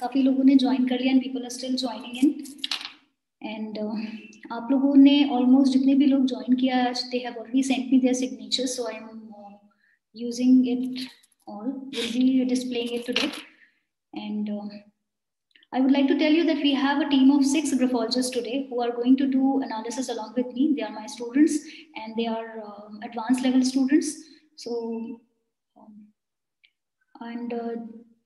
काफ़ी लोगों ने ज्वाइन कर लिया and people are still joining in and आप लोगों ने ऑलमोस्ट जितने भी लोग ज्वाइन किया आज they have already sent me their signature so I am using it all will be displaying it today and uh, I would like to tell you that we have a team of six graphologists today who are going to do analysis along with me. They are my students and they are um, advanced level students. So, um, and uh,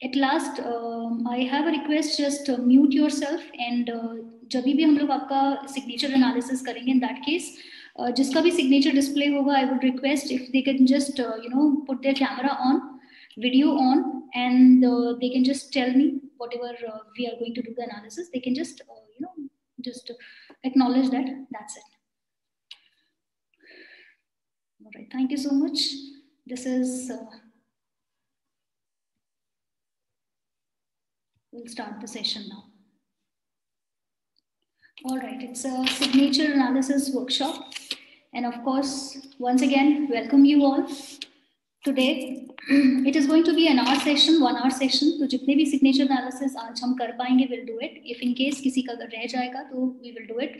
at last uh, i have a request just uh, mute yourself and uh, जब भी हम लोग आपका signature analysis करेंगे in that case जिसका भी signature display होगा I would request if they can just you know put their camera on video on and uh, they can just tell me whatever uh, we are going to do the analysis they can just uh, you know just acknowledge that that's it all right thank you so much this is We'll start the session now. All right, it's a signature analysis workshop. And of course, once again, welcome you all. Today, it is going to be an hour session, one hour session. So जितने भी signature analysis आज हम कर पाएंगे, we'll do it. If in case किसी का रह जाएगा, तो we will do it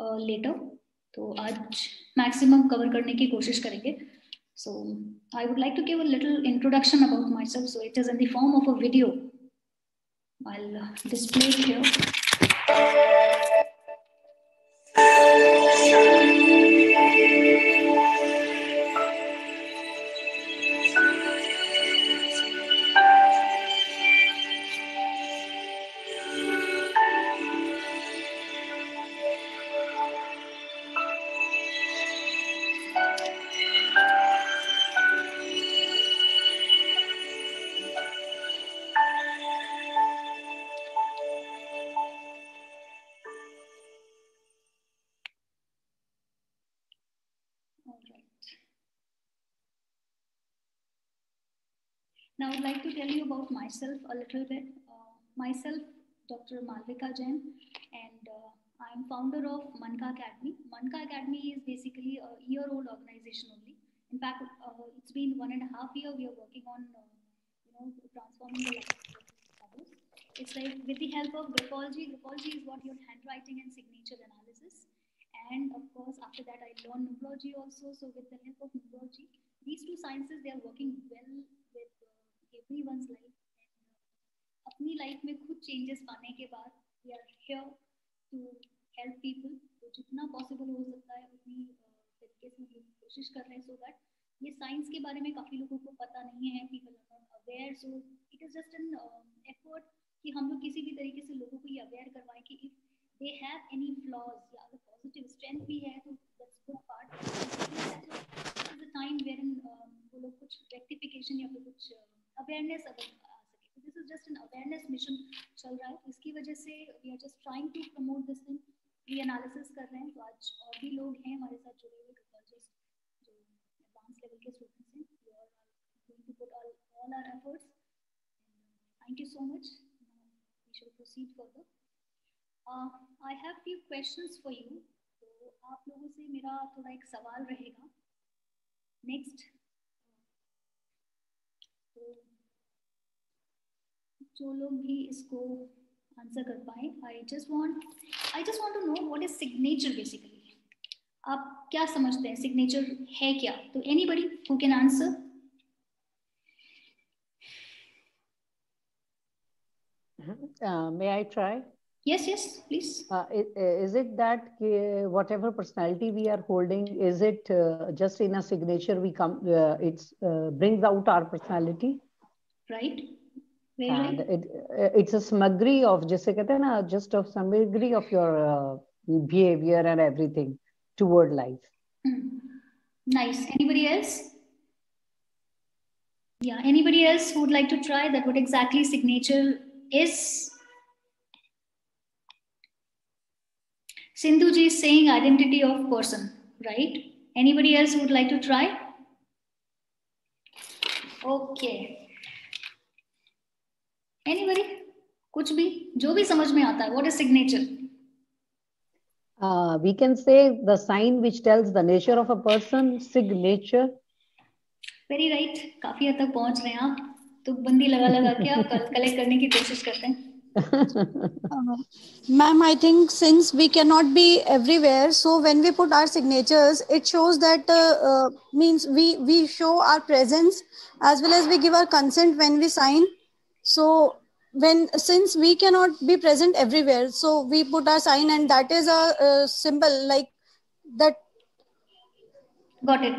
uh, later. तो आज maximum cover करने की कोशिश करेंगे. So I would like to give a little introduction about myself. So it is in the form of a video I'll uh, display it here. Myself a little bit. Uh, myself, Dr. Malvika Jain, and uh, I'm founder of Manka Academy. Manka Academy is basically a year-old organization only. In fact, uh, it's been one and a half year we are working on, you know, transforming the lives. It's like with the help of graphology. Graphology is what your handwriting and signature analysis. And of course, after that, I learned numerology also. So with the help of numerology, these two sciences, they are working well changes पाने के बाद we are here to help people तो जितना possible हो सकता है उतनी तरीके से हम कोशिश कर रहे हैं सो दैट ये साइंस के बारे में काफ़ी लोगों को पता नहीं है people are not aware so it is just an effort कि हम लोग किसी भी तरीके से लोगों को ये अवेयर करवाएँ कि if they have any flaws या अगर पॉजिटिव स्ट्रेंथ भी है तो that's good part is a time wherein वो लोग कुछ रेक्टिफिकेशन या फिर कुछ अवेयरनेस आ सके तो this is just an awareness mission चल रहा है तो इसकी वजह से we are just trying to promote this thing reanalysis कर रहे हैं तो आज और भी लोग हैं हमारे साथ जुड़े हुए टेक्नोलॉजिस्ट जो एडवांस लेवल के स्टूडेंट्स हैं। We are going to put all all our efforts thank you so much we should proceed further I have few questions for you तो आप लोगों से मेरा थोड़ा एक सवाल रहेगा। नेक्स्ट तो जो लोग भी इसको आंसर कर पाए I just want I just want to know what is signature basically आप क्या समझते हैं सिग्नेचर है क्या तो anybody who can answer Uh, may I try? Yes, yes, please. Uh, is, is, it that uh, whatever personality we are holding, is it uh, just in a signature we come, uh, it brings out our personality? Right. And it, it's a smuggery of just just of smuggery of your uh, behavior and everything toward life mm. Nice. Anybody else? Yeah. Anybody else who would like to try that? What exactly signature is? Sindhuji is saying identity of person, right? Anybody else who would like to try? Okay. Anybody? कुछ भी जो भी समझ में आता है what is signature uh, we can say the sign which tells the nature of a person signature very right काफ़ी हद तक पहुँच रहे हैं आप तो बंदी लगा लगा के आप कलेक्ट करने की कोशिश करते हैं uh, ma'am i think since we cannot be everywhere so when we put our signatures it shows that uh, uh, means we we show our presence as well as we give our consent when we sign so when since we cannot be present everywhere so we put our sign and that is a, a symbol like that got it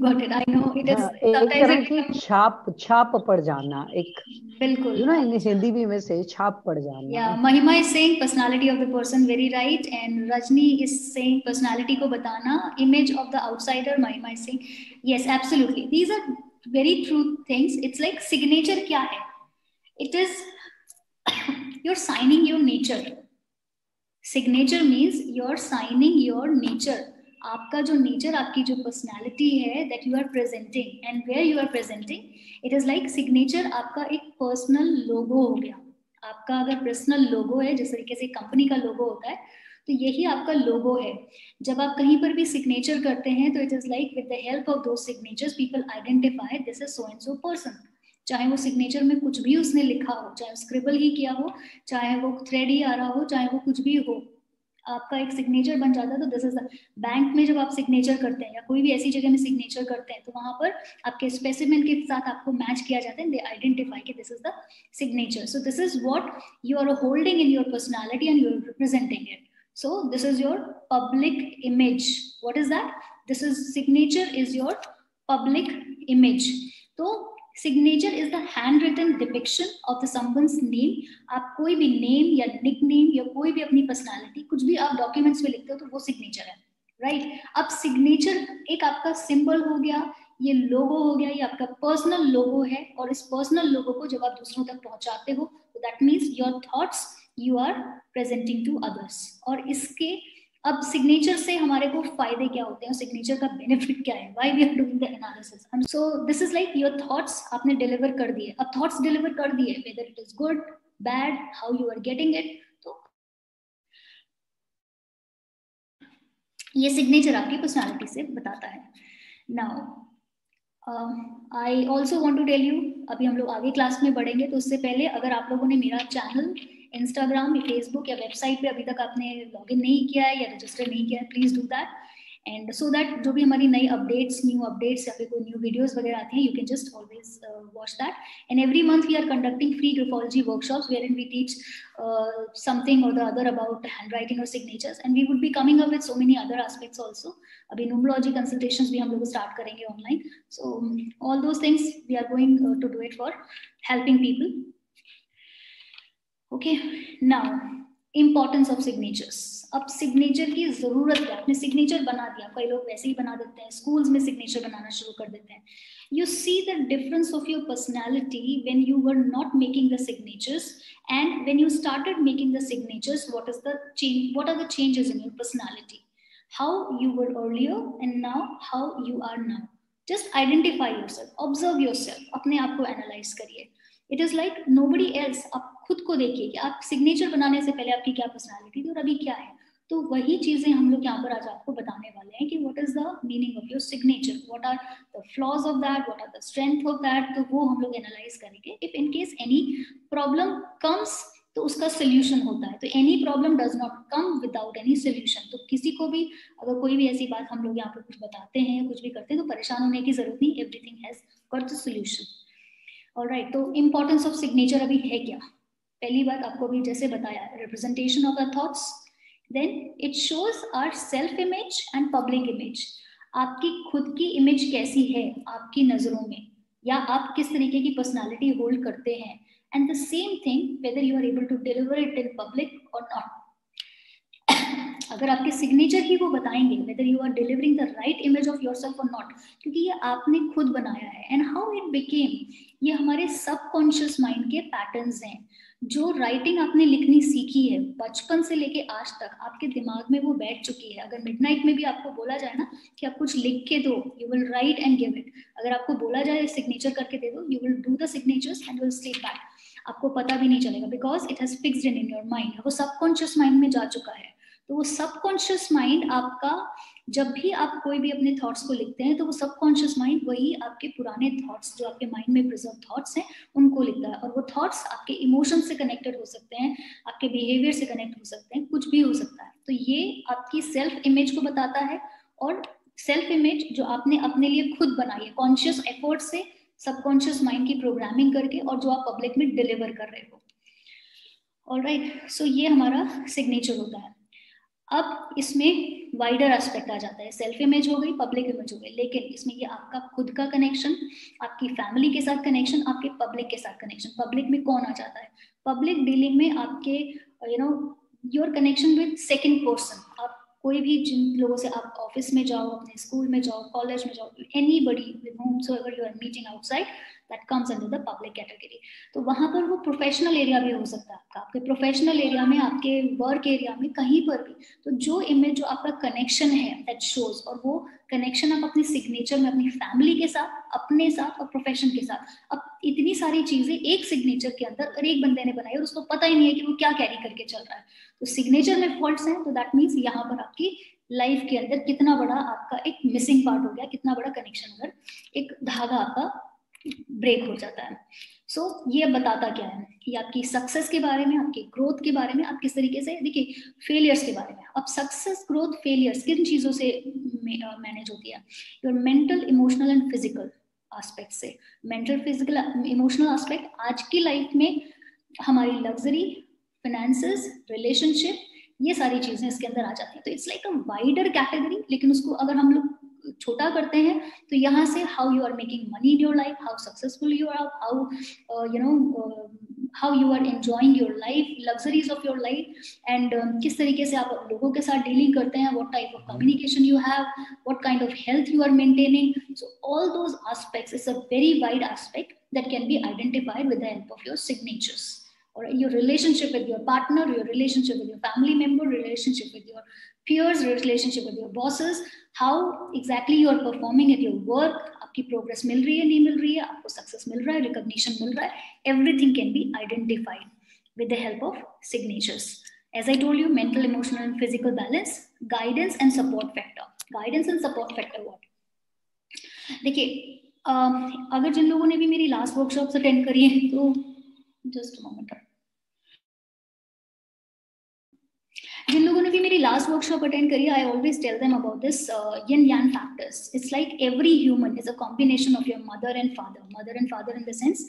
got it i know it is हाँ, एक तरह की छाप छाप पड़ जाना एक बिल्कुल you know in हिंदी भी में से छाप पड़ जाना yeah mahima is saying personality of the person very right and rajni is saying personality को बताना image of the outsider mahima is saying yes absolutely these are very true things it's like signature क्या है it is, you're signing your nature. Signature means you're signing your nature. आपका जो nature आपकी जो personality है that you are presenting and where you are presenting it is like signature आपका एक personal लोगो हो गया. आपका अगर पर्सनल लोगो है, जिस तरीके से कंपनी का लोगो होता है तो यही आपका लोगो है. जब आप कहीं पर भी सिग्नेचर करते हैं तो it is like with the help of दो signatures people identify this is so and so person चाहे वो सिग्नेचर में कुछ भी उसने लिखा हो, चाहे स्क्रिबल ही किया हो, चाहे वो थ्रेड ही आ रहा हो, चाहे वो कुछ भी हो, आपका एक सिग्नेचर बन जाता है तो दिस इज़ बैंक में जब आप सिग्नेचर करते हैं या कोई भी ऐसी जगह में सिग्नेचर करते हैं तो वहाँ पर आपके स्पेसिमेंट के साथ आपको मैच किया जाता है दे आइडेंटिफाई कि this is the signature so this is what you are holding in your personality and you are representing it so this is your public image. What is that? This is, signature is your public image. तो signature is the handwritten depiction of the someone's name आप कोई भी name या nick name या कोई भी अपनी personality कुछ भी आप डॉक्यूमेंट्स में लिखते हो तो वो सिग्नेचर है राइट right? अब सिग्नेचर एक आपका सिंबल हो गया, ये लोगो हो गया, ये आपका पर्सनल लोगो है और इस पर्सनल लोगो को जब आप दूसरों तक पहुंचाते हो तो that means your thoughts you are presenting to others और इसके अब सिग्नेचर से हमारे को फ़ायदे क्या होते हैं? सिग्नेचर का बेनिफिट क्या है? Why we are doing the analysis so this is like your thoughts आपने डिलीवर कर दिए। अब थॉट्स डिलीवर कर दिए whether it is good bad how you are getting it तो ये सिग्नेचर आपकी पर्सनालिटी से बताता है। Now I also want to tell you अभी हम लोग आगे क्लास में बढ़ेंगे तो उससे पहले अगर आप लोगों ने मेरा चैनल इंस्टाग्राम या फेसबुक या वेबसाइट पे अभी तक आपने लॉगिन नहीं किया है या रजिस्टर नहीं किया है please do that and so that जो भी हमारी नई अपडेट्स न्यू अपडेट्स या फिर कोई न्यू वीडियोस वगैरह आते हैं you can just always watch that and every month we are conducting free graphology workshops wherein we teach something और the other about handwriting और signatures and we would be coming up with so many other aspects also अभी numerology consultation भी हम लोग start करेंगे online so all those things we are going to do it for helping people okay now importance of signatures अब signature की ज़रूरत है आपने सिग्नेचर बना दिया कई लोग वैसे ही बना देते हैं स्कूल्स में सिग्नेचर बनाना शुरू कर देते हैं you see the difference of your personality when you were not making the signatures and when you started making the signatures what is the change what are the changes in your personality how you were earlier and now how you are now just identify yourself observe yourself अपने आप को analyze करिए it is like nobody else आप खुद को देखिए कि आप सिग्नेचर बनाने से पहले आपकी क्या पर्सनैलिटी थी और अभी क्या है? तो वही चीज़ें हम लोग यहाँ पर आज आपको बताने वाले हैं कि what is the meaning of your signature what are the flaws of that what are the strength of that तो वो हम लोग एनालाइज करेंगे। If in case any problem comes तो उसका सोल्यूशन होता है। तो any problem does not come without any solution तो किसी को भी अगर कोई भी ऐसी बात हम लोग यहाँ पर कुछ बताते हैं, कुछ भी करते हैं तो परेशान होने की ज़रूरत नहीं। Everything has got the solution और राइट तो इम्पोर्टेंस ऑफ़ सिग्नेचर अभी है क्या? पहली बात आपको अभी जैसे बताया representation of the thoughts then it shows our self image and public image आपकी खुद की इमेज कैसी है, आपकी नज़रों में? या आप किस तरीके की पर्सनालिटी होल्ड करते हैं? And the same thing whether you are able to deliver it in public और नॉट अगर आपके सिग्नेचर ही वो बताएँगे whether you are delivering the right image of yourself और नॉट क्योंकि ये आपने खुद बनाया है. एंड हाउ इट बिकेम ये हमारे सबकॉन्शियस माइंड के पैटर्न्स हैं. जो राइटिंग आपने लिखनी सीखी है, बचपन से लेके आज तक, आपके दिमाग में वो बैठ चुकी है। अगर मिडनाइट में भी आपको बोला जाए ना कि आप कुछ लिख के दो you will write and give it अगर आपको बोला जाए सिग्नेचर करके दे दो you will do the signatures and will stay back आपको पता भी नहीं चलेगा because it has fixed in in your mind वो सबकॉन्शियस माइंड में जा चुका है। तो वो सबकॉन्शियस माइंड आपका, जब भी आप कोई भी अपने थॉट्स को लिखते हैं तो वो सबकॉन्शियस माइंड वही आपके पुराने थॉट्स जो आपके माइंड में प्रिजर्व थॉट्स हैं, उनको लिखता है। और वो थॉट्स आपके इमोशन से कनेक्टेड हो सकते हैं, आपके बिहेवियर से कनेक्ट हो सकते हैं, कुछ भी हो सकता है। तो ये आपकी सेल्फ इमेज को बताता है और सेल्फ इमेज जो आपने अपने लिए खुद बनाई है कॉन्शियस एफर्ट से सबकॉन्शियस माइंड की प्रोग्रामिंग करके और जो आप पब्लिक में डिलीवर कर रहे हो। ऑल राइट सो ये हमारा सिग्नेचर होता है। अब इसमें वाइडर एस्पेक्ट आ जाता है। सेल्फ इमेज हो गई पब्लिक इमेज हो गई। लेकिन इसमें ये आपका खुद का कनेक्शन आपकी फैमिली के साथ कनेक्शन आपके पब्लिक के साथ कनेक्शन पब्लिक में कौन आ जाता है? पब्लिक डीलिंग में आपके you know your connection with second person आप कोई भी जिन लोगों से आप ऑफ़िस में जाओ, अपने स्कूल में जाओ कॉलेज में जाओ anybody with whomsoever you are meeting outside that comes under the public category तो वहाँ पर वो प्रोफेशनल एरिया भी हो सकता है आपका। आपके प्रोफेशनल एरिया में, आपके वर्क एरिया में कहीं पर भी तो जो इमेज जो आपका कनेक्शन है दैट शोज़ और वो कनेक्शन आप अपने सिग्नेचर में, अपनी फैमिली के साथ, अपने साथ और प्रोफेशन के साथ, अब इतनी सारी चीज़ें एक सिग्नेचर के अंदर और एक बंदे ने बनाई और उसको पता ही नहीं है कि वो क्या कैरी करके चल रहा है तो सिग्नेचर में फॉल्ट हैं तो दैट मीन्स यहाँ पर आपकी लाइफ के अंदर कितना बड़ा आपका एक मिसिंग पार्ट हो गया, कितना बड़ा कनेक्शन अगर एक धागा आपका ब्रेक हो जाता है। सो so, ये बताता क्या है कि आपकी सक्सेस के बारे में आपकी ग्रोथ के बारे में आप किस तरीके से देखिए फेलियर्स के बारे में। अब सक्सेस ग्रोथ फेलियर्स किन चीज़ों से मैनेज होती है? Your mental emotional and physical aspect से। मेंटल फ़िज़िकल इमोशनल एस्पेक्ट आज की लाइफ में हमारी लग्जरी फिनेंसेस रिलेशनशिप ये सारी चीज़ें इसके अंदर आ जाती है। तो it's like a wider category लेकिन उसको अगर हम लोग छोटा करते हैं तो यहाँ से how you are making money in your life how successful you are how you know how you are enjoying your life luxuries of your life and किस तरीके से आप लोगों के साथ डीलिंग करते हैं what type of communication you have what kind of health you are maintaining so all those aspects is a very wide aspect that can be identified with the help of your signatures or your relationship with your partner, your relationship with your family member, relationship with your peers, relationship with your bosses, how exactly you are performing at your work, आपकी progress मिल रही है नहीं मिल रही है आपको success मिल रहा है recognition मिल रहा है everything can be identified with the help of signatures. As I told you, mental, emotional, and physical balance, guidance and support factor. Guidance and support factor what? देखिए अगर जिन लोगों ने भी मेरी लास्ट वर्कशॉप्स अटेंड करी है तो जस्ट मोमेंट जिन लोगों ने भी मेरी लास्ट वर्कशॉप अटेंड करी I always tell them about this yin yang factors it's like every human is a combination of your mother and father mother and father in the sense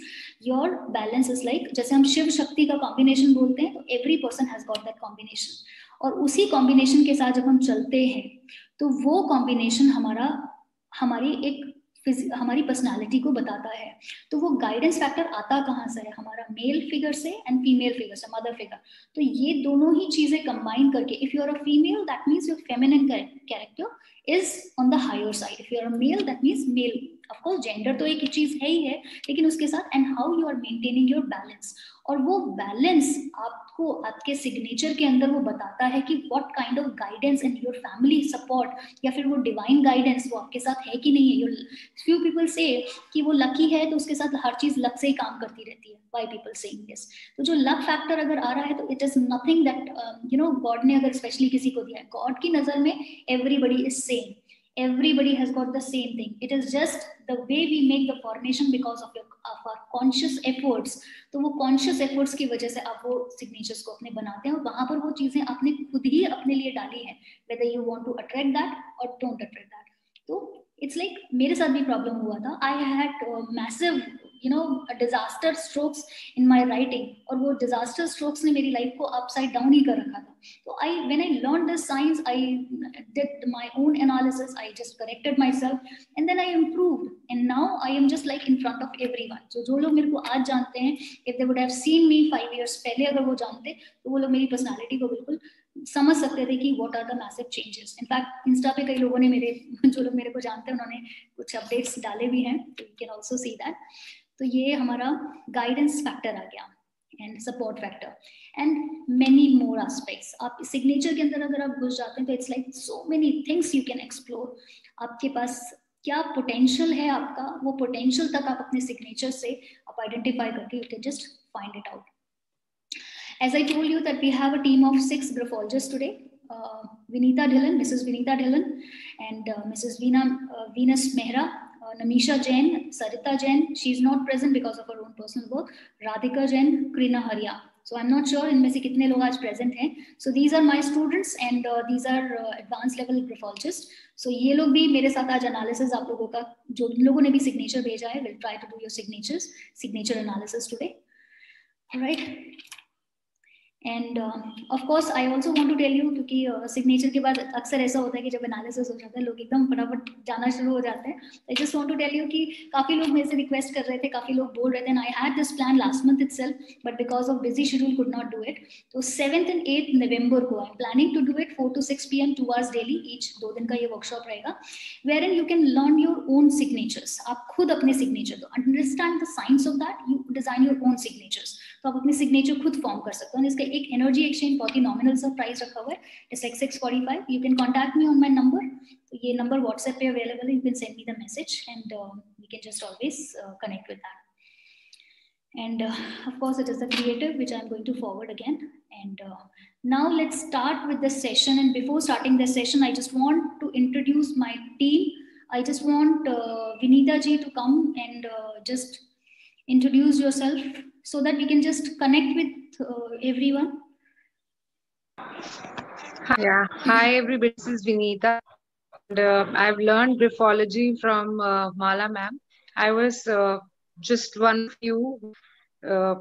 your balance is like जैसे हम शिव शक्ति का combination बोलते हैं तो every person has got that combination और उसी combination के साथ जब हम चलते हैं तो वो कॉम्बिनेशन हमारा, हमारी एक हमारी पर्सनालिटी को बताता है। तो वो गाइडेंस फैक्टर आता कहाँ से है? हमारा मेल फिगर से एंड फीमेल फिगर से मदर फिगर तो ये दोनों ही चीज़ें कंबाइन करके if you are a female that means your feminine character is on the higher side if you are a male that means male of course gender तो एक चीज़ है ही है, लेकिन उसके साथ and how you are maintaining your balance और वो बैलेंस आपको, आपके सिग्नेचर के अंदर वो बताता है कि what kind of guidance and your family support या फिर वो डिवाइन गाइडेंस वो आपके साथ है कि नहीं है? योर फ्यू पीपल से कि वो लकी है तो उसके साथ हर चीज़ लक से ही काम करती रहती है वाई पीपल सेइंग दिस तो जो लक फैक्टर अगर आ रहा है तो it is nothing that you know god ने अगर स्पेशली किसी को दिया है। गॉड की नज़र में everybody is same everybody has got the same thing. It is just the way we make the formation because of your of our conscious efforts. तो वो कॉन्शियस एफर्ट्स की वजह से आप वो सिग्नेचर्स को अपने बनाते हैं और वहाँ पर वो चीज़ें आपने खुद ही अपने लिए डाली है whether you want to attract that और डोंट अट्रैक्ट दैट तो इट्स लाइक like, मेरे साथ भी प्रॉब्लम हुआ था. I had massive you know disaster strokes in my writing और वो डिजास्टर स्ट्रोक्स ने मेरी लाइफ को अपसाइड डाउन ही कर रखा था। तो I when I learn this science I did my own analysis I just corrected myself and then I improve and now I am just like in front of everyone तो जो लोग मेरे को आज जानते हैं if they would have seen me five years पहले अगर वो जानते तो वो लोग मेरी पर्सनैलिटी को बिल्कुल समझ सकते थे कि what are the massive changes in fact Insta पे कई लोगों ने मेरे, जो लोग मेरे को जानते हैं, उन्होंने कुछ अपडेट्स डाले भी हैं you can also see that तो ये हमारा गाइडेंस फैक्टर आ गया and support factor and many more aspects आप सिग्नेचर के अंदर अगर आप घुस जाते हैं तो it's like so many things you can explore आपके पास क्या पोटेंशियल है आपका वो पोटेंशियल तक आप अपने सिग्नेचर से आप आइडेंटिफाई करके you can just find it out As I told you that we have a team of six graphologists today. Vinita Dhillon, and uh, Mrs. Veena, uh, Venus Mehra, uh, Namisha Jain, Sarita Jain. She's not present because of her own personal work. Radhika Jain, Krina Haria. So I'm not sure इनमें से कितने लोग आज present हैं. So these are my students and uh, these are uh, advanced level graphologists. So ये लोग भी मेरे साथ आज analysis आप लोगों का जो लोगों ने भी signature भेजा है will try to do your signatures, signature analysis today. All right. And of course I also want to tell you क्योंकि सिग्नेचर uh, के बाद अक्सर ऐसा होता है कि जब एनालिसिस हो जाता है लोग एकदम फटाफट जाना शुरू हो जाते हैं। I just want to tell you कि काफ़ी लोग मेरे से रिक्वेस्ट कर रहे थे काफ़ी लोग बोल रहे थे I had this plan last month itself but because of busy schedule could not do it तो सेवंथ एंड एट नवंबर को I am planning to do it four to six P M two hours daily each दो दिन का ये workshop रहेगा wherein you can learn your own signatures आप खुद अपने सिग्नेचर दो। Understand the science of that you design your own signatures तो आप अपने सिग्नेचर खुद फॉर्म कर सकते हो इसका एक एनर्जी एक्सचेंज बहुत ही नॉमिनल सा प्राइस रखा हुआ है it's like six forty five you can contact me on my number तो ये नंबर व्हाट्सएप पे अवेलेबल है you can send me the message and we can just always connect with that and uh, of course it is the creative which i'm going to forward again and uh, now let's start with the session and before starting the session i just want to introduce my team i just want uh, vinita ji to come and uh, just introduce yourself so that we can just connect with uh, everyone. Yeah. Hi, everybody. This is Vinita. And, uh, I've learned graphology from uh, Mala ma'am. I was uh, just one of you. Uh,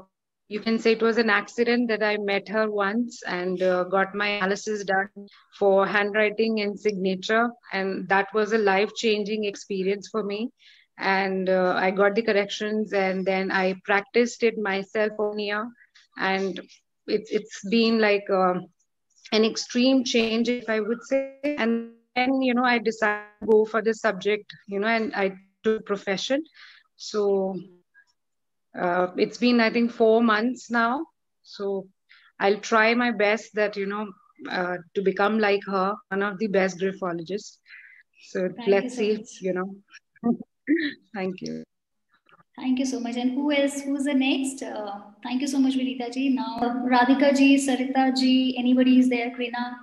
you can say it was an accident that I met her once and uh, got my analysis done for handwriting and signature. And that was a life changing experience for me and uh, I got the corrections and then I practiced it myself on year and it's it's been like uh, an extreme change if I would say. And then you know I decided to go for the subject you know and I took profession. So uh, it's been I think four months now. So I'll try my best that you know uh, to become like her one of the best graphologists so Thank let's see you know Thank you. Thank you so much. And who else? Who's the next? Uh, thank you so much, Vinita ji. Now, Radhika ji, Sarita ji, anybody is there? Krina?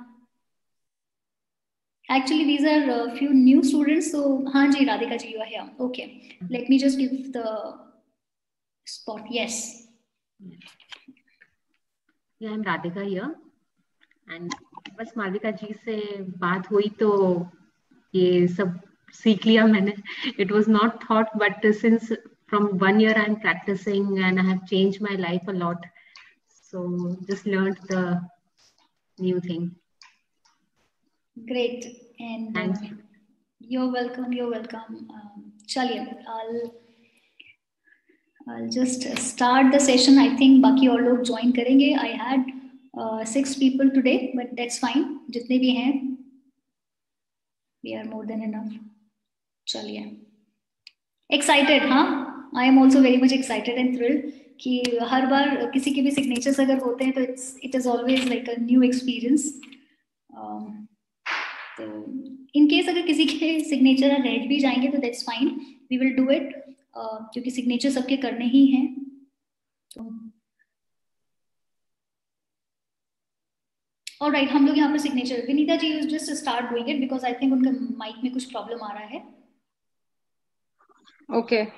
Actually, these are a few new students. So, haan ji, Radhika ji, you are here. Okay. Let me just give the spot. Yes. Yeah, I'm Radhika here. And बस मालविका जी से बात हुई तो ये सब सीख लिया मैंने it was not thought but since from one year i'm practicing and i have changed my life a lot so just learned the new thing Great. And uh, Thank you. you're welcome. You're welcome. Um, Chaliye, I'll I'll just start the session. I think बाकी और लोग join करेंगे. I had uh, six people today, but that's fine. जितने भी हैं, we are more than enough. चलिए. Excited हाँ? I am also very much excited and thrilled कि हर बार किसी के भी सिग्नेचर्स अगर होते हैं तो it's it is always like new experience. Um, तो इन केस अगर किसी के सिग्नेचर रेड भी जाएँगे तो that's fine we will do it क्योंकि सिग्नेचर सबके करने ही हैं तो और राइट हम लोग यहाँ पर signature Vinita ji just start doing it because I think उनके माइक में कुछ प्रॉब्लम आ रहा है Okay.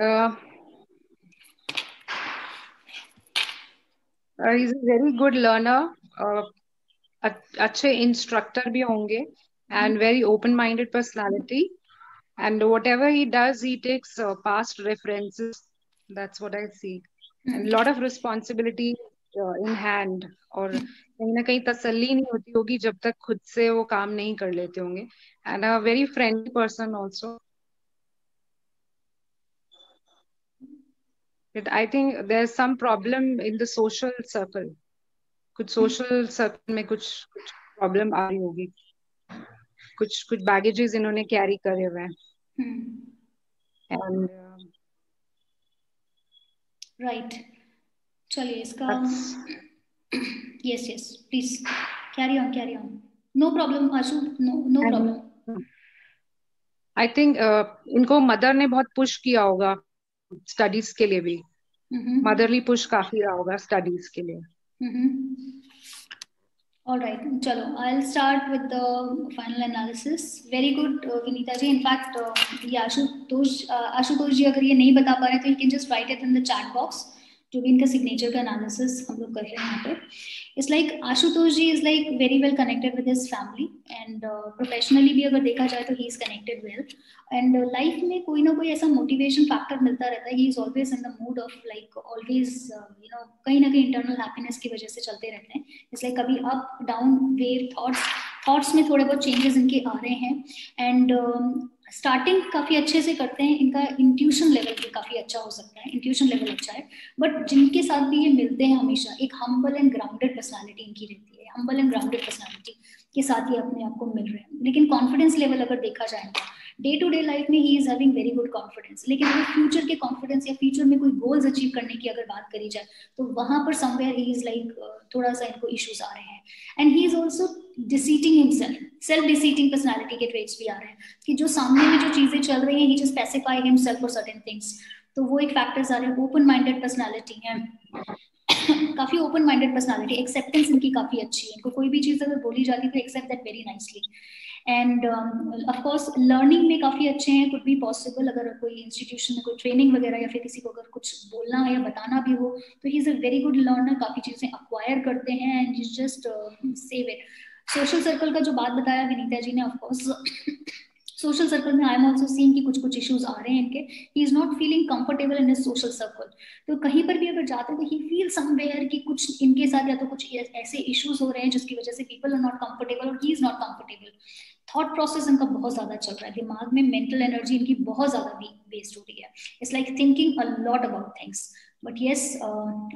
Uh, uh, he's a very good learner. Uh, अ- अच्छे इंस्ट्रक्टर भी होंगे and very open-minded personality. And whatever he does, he takes uh, past references. That's what I see. And a lot of responsibility uh, in hand. और कहीं ना कहीं तसल्ली नहीं होती होगी जब तक खुद से वो काम नहीं कर लेते होंगे. And a very friendly person also. But I think there's some problem in the social circle. कुछ सोशल सर्कल में कुछ कुछ प्रॉब्लम आ रही होगी। कुछ कुछ बैगेजेस इन्होंने कैरी करे हुए हैं। एंड राइट चलिए इसका yes yes please carry on carry on no problem Ashu no no problem I think इनको मदर ने बहुत पुश किया होगा। स्टडीज़ के लिए भी मदरली mm-hmm. पुश काफ़ी रहा होगा स्टडीज़ के लिए Mm-hmm. All right, chalo. I'll start with the final analysis. Very good, uh, Vinita ji. In fact, uh, ये आशुतोष uh, आशुतोष जी अगर ये नहीं बता पा रहे तो you can just write it in the chat box. जो भी इनका सिग्नेचर का एनालिसिस हम लोग कर रहे हैं यहाँ पे it's like Ashutosh ji is like very well connected with his family and professionally भी अगर देखा जाए तो he is connected well and life में कोई ना कोई ऐसा मोटिवेशन फैक्टर मिलता रहता है। He is always in the mood of like always you know कहीं ना कहीं इंटरनल हैप्पीनेस की वजह से चलते रहते हैं। इट्स लाइक कभी up down wave thoughts thoughts में थोड़े बहुत चेंजेस इनके आ रहे हैं। एंड स्टार्टिंग काफ़ी अच्छे से करते हैं, इनका इंट्यूशन लेवल भी काफ़ी अच्छा हो सकता है इंट्यूशन लेवल अच्छा है। बट जिनके साथ भी ये मिलते हैं हमेशा, एक हम्बल एंड ग्राउंडेड पर्सनैलिटी इनकी रहती है हम्बल एंड ग्राउंडेड पर्सनैलिटी के साथ ही अपने आप को मिल रहे हैं। लेकिन कॉन्फिडेंस लेवल अगर देखा जाए डे टू डे लाइफ में he is having very good confidence लेकिन अगर फ्यूचर के कॉन्फिडेंस या फ्यूचर में कोई गोल्स अचीव करने की अगर बात करी जाए तो वहाँ पर समवेयर ही इज़ लाइक थोड़ा सा इनको इश्यूज़ आ रहे हैं. And he is also deceiting himself self deceiting personality के ट्रेड्स भी आ रहे हैं, कि जो सामने में जो चीज़ें चल रही हैं he just specify himself for certain things तो वो एक फैक्टर्स आ रहे हैं ओपन माइंडेड पर्सनैलिटी है. काफ़ी ओपन माइंडेड पर्सनालिटी एक्सेप्टेंस इनकी काफ़ी अच्छी है. इनको कोई भी चीज़ अगर बोली जाती है तो accept that very nicely and of course learning में काफ़ी अच्छे हैं कुछ भी पॉसिबल अगर कोई इंस्टीट्यूशन में कोई ट्रेनिंग वगैरह या फिर किसी को अगर कुछ बोलना या बताना भी हो तो he is a very good learner काफ़ी चीज़ें अक्वायर करते हैं and just save it social circle का जो बात बताया विनीता जी ने ऑफकोर्स सोशल सर्कल में आई एम ऑल्सो सीन कि कुछ कुछ इश्यूज़ आ रहे हैं इनके. He is not feeling comfortable in social circle तो कहीं पर भी अगर जाते हैं तो ही फील समवेयर कि कुछ इनके साथ या तो कुछ ऐसे इश्यूज़ हो रहे हैं जिसकी वजह से पीपल आर नॉट कंफर्टेबल और he is not comfortable thought process इनका बहुत ज़्यादा चल रहा है। दिमाग में मेंटल एनर्जी इनकी बहुत ज़्यादा वेस्ट हो रही है। It's like thinking a lot about things but yes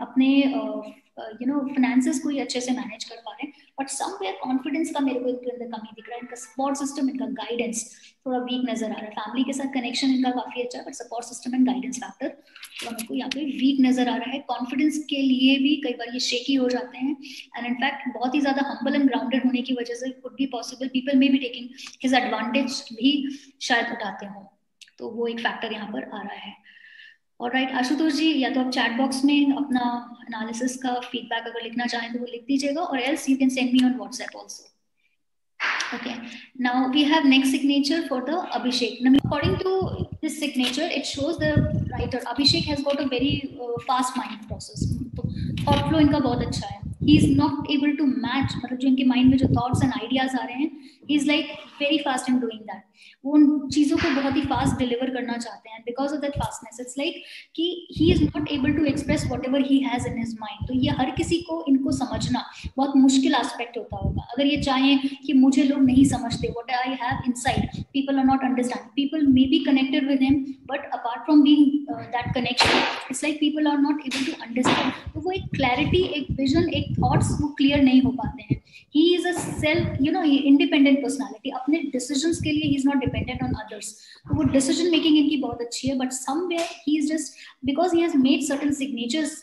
अपने यू नो फाइनेंसेस को ही अच्छे से मैनेज कर पा रहे हैं। बट समवेयर कॉन्फिडेंस का मेरे को अंदर कमी दिख रहा है। इनका सपोर्ट सिस्टम इनका गाइडेंस थोड़ा वीक नज़र आ रहा है। फैमिली के साथ कनेक्शन इनका काफ़ी अच्छा है but support system and guidance factor थोड़ा मेरे को यहाँ पे वीक नज़र आ रहा है। कॉन्फिडेंस के लिए भी कई बार ये शेकी हो जाते हैं। एंड इनफैक्ट बहुत ही ज़्यादा हम्बल एंड ग्राउंडेड होने की वजह से कुड भी पॉसिबल पीपल में भी टेकिंग हिज एडवांटेज भी शायद उठाते हो। तो वो एक फैक्टर यहाँ पर आ रहा है। और राइट आशुतोष जी, या तो आप चैट बॉक्स में अपना एनालिसिस का फीडबैक अगर लिखना चाहें तो वो लिख दीजिएगा और else you can send me on WhatsApp also okay now we have next signature for the Abhishek according to this signature it shows the writer Abhishek has got a very fast mind process thought flow इनका बहुत अच्छा है. He is not able to match मतलब जो इनके mind में जो thoughts and ideas आ रहे हैं is like very fast in doing that. वो उन चीज़ों को बहुत ही फास्ट डिलीवर करना चाहते हैं because of that fastness it's like कि he is not able to express whatever he has in his mind तो ये हर किसी को इनको समझना बहुत मुश्किल एस्पेक्ट होता होगा। अगर ये चाहें कि मुझे लोग नहीं समझते what I have inside people are not understand people may be connected with him but apart from being that connection it's like people are not able to understand तो वो एक क्लैरिटी एक विजन एक थॉट्स वो clear नहीं हो पाते हैं। He is a self you know independent personality अपने डिसीज़न के लिए he is not dependent on others तो वो डिसीज़न मेकिंग इनकी बहुत अच्छी है but somewhere he is just because he has made certain signatures